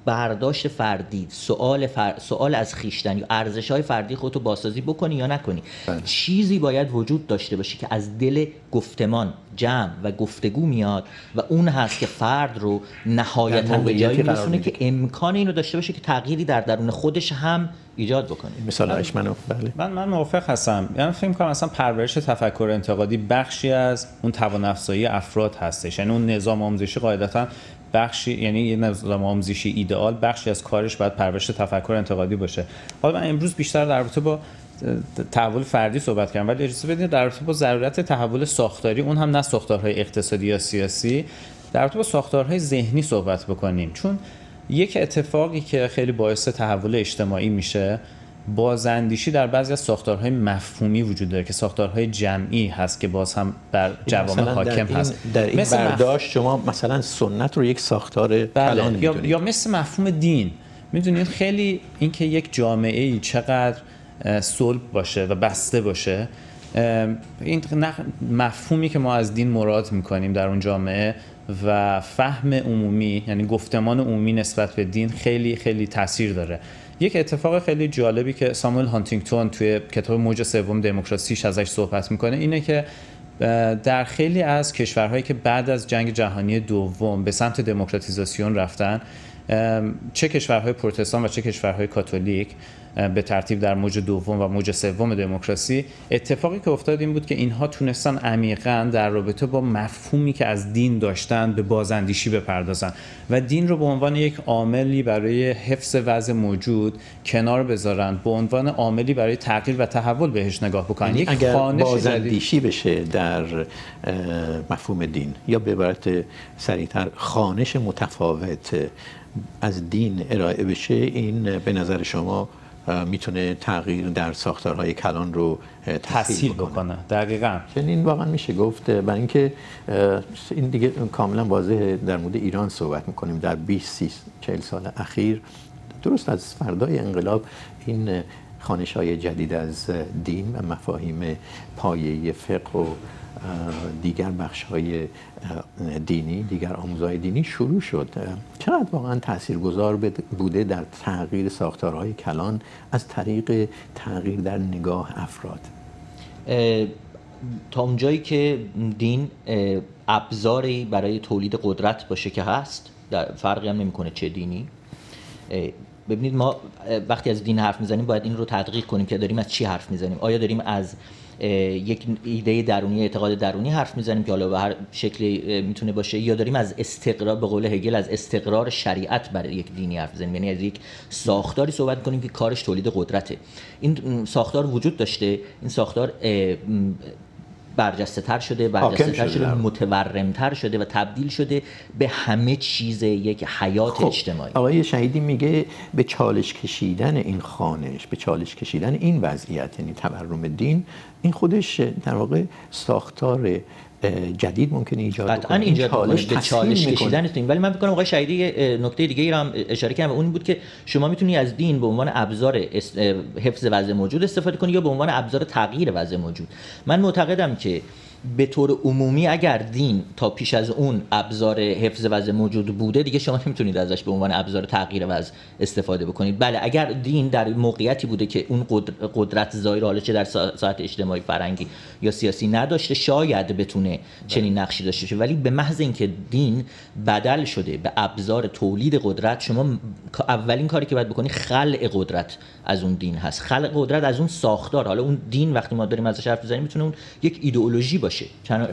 برداشت فردی سوال, فر... سوال از خیشتن یا ارزش های فردی خودتو بازسازی بکنی یا نکنی بله. چیزی باید وجود داشته باشه که از دل گفتمان جمع و گفتگو میاد و اون هست که فرد رو نهایتا به جایی میرسونه که امکان اینو داشته باشه که تغییری در درون خودش هم ایجاد بکنه. مثال منو بله. من من موافق هستم. یعنی فکر کنم اصلا پرورش تفکر انتقادی بخشی از اون توان افزایی افراد هستش. یعنی اون نظام آموزشی قاعدتا بخشی یعنی یه نظام آموزشی ایدئال بخشی از کارش باید پرورش تفکر انتقادی باشه. حالا من امروز بیشتر در رابطه با تحول فردی صحبت کردم. ولی اجازه بدید در رابطه با ضرورت تحول ساختاری اون هم نه ساختارهای اقتصادی یا سیاسی در رابطه با ساختارهای ذهنی صحبت بکنیم چون یک اتفاقی که خیلی باعث تحول اجتماعی میشه بازاندیشی در بعضی از ساختارهای مفهومی وجود داره که ساختارهای جمعی هست که باز هم بر جوامع حاکم در هست. در این برداشت شما مثلا سنت رو یک ساختار بله. یا, یا مثل مفهوم دین. می‌دونید خیلی اینکه یک جامعه ای چقدر صلب باشه و بسته باشه. این مفهومی که ما از دین مراد می‌کنیم در اون جامعه و فهم عمومی یعنی گفتمان عمومی نسبت به دین خیلی خیلی تاثیر داره. یک اتفاق خیلی جالبی که ساموئل هانتینگتون توی کتاب موج سوم دموکراسیش ازش صحبت می‌کنه اینه که در خیلی از کشورهایی که بعد از جنگ جهانی دوم به سمت دموکراتیزاسیون رفتن چه کشورهای پروتستان و چه کشورهای کاتولیک به ترتیب در موج دوم و موج سوم دموکراسی. اتفاقی که افتاد این بود که اینها تونستن عمیقا در رابطه با مفهومی که از دین داشتن به بازاندیشی بپردازن و دین رو به عنوان یک عاملی برای حفظ وضع موجود کنار بذارن به عنوان عاملی برای تغییر و تحول بهش نگاه بکنن. یک اگر بازاندیشی بشه در مفهوم دین یا به عبارت سریعتر خانش متفاوت از دین ارائه بشه این به نظر شما می‌تونه تغییر در ساختارهای کلان رو تحصیل بکنه. دقیقا. این واقعا میشه گفت برای اینکه این دیگه کاملا واضح در مورد ایران صحبت می‌کنیم. در 20 30 40 سال اخیر درست از فردای انقلاب این خانش های جدید از دین و مفاهیم پایه فقه و دیگر بخش های دینی دیگر آموزهای دینی شروع شد. چقدر واقعا تاثیرگذار بوده در تغییر ساختارهای کلان از طریق تغییر در نگاه افراد؟ تا اونجایی که دین ابزاری برای تولید قدرت باشه که هست فرقی هم نمی‌کنه چه دینی. ببینید ما وقتی از دین حرف می‌زنیم باید این رو تدقیق کنیم که داریم از چی حرف می‌زنیم. آیا داریم از یک ایده درونی اعتقاد درونی حرف می‌زنیم که حالا به هر شکلی می‌تونه باشه. یا داریم از استقرار به قول هگل از استقرار شریعت برای یک دینی حرف می‌زنیم. یعنی از یک ساختاری صحبت کنیم که کارش تولید قدرته. این ساختار وجود داشته. این ساختار برجسته تر شده برجسته تر شده متورم تر شده و تبدیل شده به همه چیز یک حیات خب. اجتماعی. آقای شهیدی میگه به چالش کشیدن این خانش به چالش کشیدن این وضعیت یعنی تورم دین این خودش در واقع ساختار جدید ممکنه ایجاد قطعا اینجا چالش به چالش کشیدن ولی من فکر آقای شهیدی نکته دیگه ای رو هم اشاره کردم. اون بود که شما می‌تونی از دین به عنوان ابزار حفظ وضع موجود استفاده کنی یا به عنوان ابزار تغییر وضع موجود. من معتقدم که به طور عمومی اگر دین تا پیش از اون ابزار حفظ وضع موجود بوده دیگه شما نمی‌تونید ازش به عنوان ابزار تغییر وضع استفاده بکنید. بله اگر دین در موقعیتی بوده که اون قدرت ظاهر حالا چه در ساعت اجتماعی فرنگی یا سیاسی نداشته شاید بتونه چنین نقشی داشته باشه. ولی به محض اینکه دین بدل شده به ابزار تولید قدرت شما اولین کاری که باید بکنی خلع قدرت از اون دین هست. خلق قدرت از اون ساختار. حالا اون دین وقتی ما داریم ازش حرف می‌زنیم می‌تونه اون یک ایدئولوژی باشه.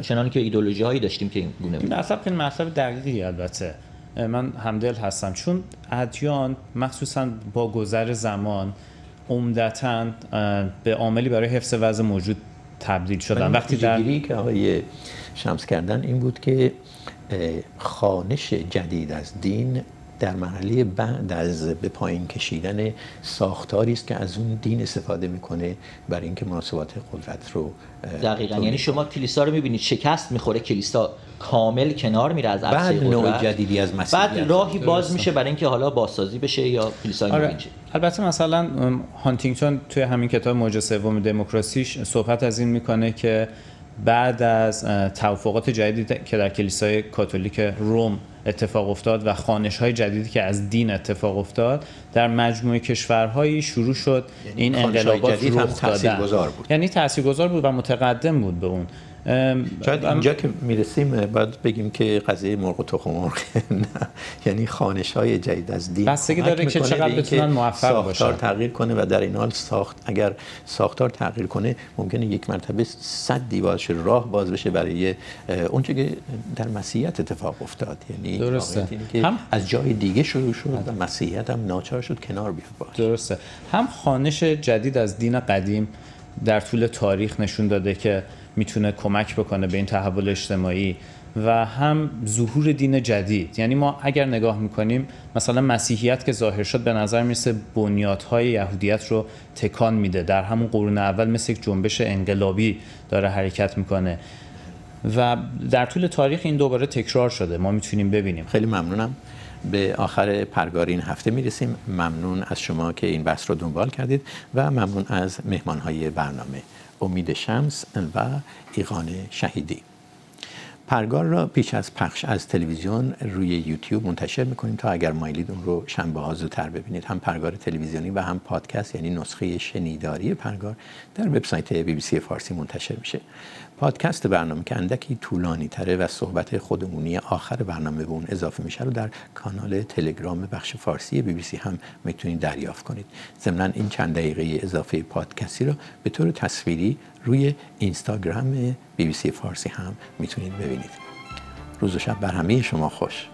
چنان که ایدئولوژی هایی داشتیم که این گونه بود. مطلب خیلی مطلب دقیقی البته. من همدل هستم. چون ادیان مخصوصا با گذر زمان عمدتا به عاملی برای حفظ وضع موجود تبدیل شدن. وقتی در که آقای شمس کردن این بود که خانش جدید از دین در مرحله بعد از به پایین کشیدن ساختاری است که از اون دین استفاده می‌کنه برای اینکه مناسبات قدرت رو دقیقا. یعنی شما کلیسا رو می‌بینید شکست می‌خوره کلیسا کامل کنار میره از بعد نوع جدیدی از مسیحیت. بعد راهی باز میشه برای اینکه حالا بازسازی بشه یا کلیسا آره. البته مثلا هانتینگتون توی همین کتاب موج سوم دموکراسیش صحبت از این می‌کنه که بعد از توافقات جدیدی که در کلیسای کاتولیک روم اتفاق افتاد و خانش های جدیدی که از دین اتفاق افتاد در مجموعه کشورهایی شروع شد یعنی این انقلابات رخ دادن. یعنی تاثیرگذار بود و متقدم بود به اون. شاید اینجا که می‌رسیم باید بگیم که قضیه مرغ و تخم مرغ. نه (laughs) یعنی خانش های جدید از دین بستگی داره که چقدر بتونن موفق باشن. ساختار تغییر کنه و در این حال ساخت اگر ساختار تغییر کنه ممکنه یک مرتبه صد دیوار راه باز بشه برای اونچه که در مسیحیت اتفاق افتاد. یعنی درسته. که هم از جای دیگه شروع شد و مسیحیت هم ناچار شد کنار بیاد درسته. هم خانش جدید از دین قدیم در طول تاریخ نشون داده که می‌تونه کمک بکنه به این تحول اجتماعی و هم ظهور دین جدید. یعنی ما اگر نگاه می‌کنیم مثلا مسیحیت که ظاهر شد به نظر می‌رسه بنیادهای یهودیت رو تکان میده. در همون قرون اول مثل یک جنبش انقلابی داره حرکت می‌کنه. و در طول تاریخ این دوباره تکرار شده. ما می‌تونیم ببینیم. خیلی ممنونم. به آخر پرگار این هفته می‌رسیم. ممنون از شما که این بحث رو دنبال کردید و ممنون از مهمانهای برنامه. امید شمس و ایقان شهیدی. پرگار را پیش از پخش از تلویزیون روی یوتیوب منتشر می‌کنیم تا اگر مایلید اون رو شنبه ها زودتر ببینید. هم پرگار تلویزیونی و هم پادکست یعنی نسخه شنیداری پرگار در وبسایت بی بی سی فارسی منتشر میشه. پادکست برنامه که اندکی طولانی تره و صحبت خودمونی آخر برنامه به اون اضافه میشه رو در کانال تلگرام بخش فارسی بی بی سی هم می‌تونید دریافت کنید. ضمن این چند دقیقه اضافه پادکستی رو به طور تصویری روی اینستاگرام بی بی سی فارسی هم می‌تونید ببینید. روز و شب بر همه شما خوش.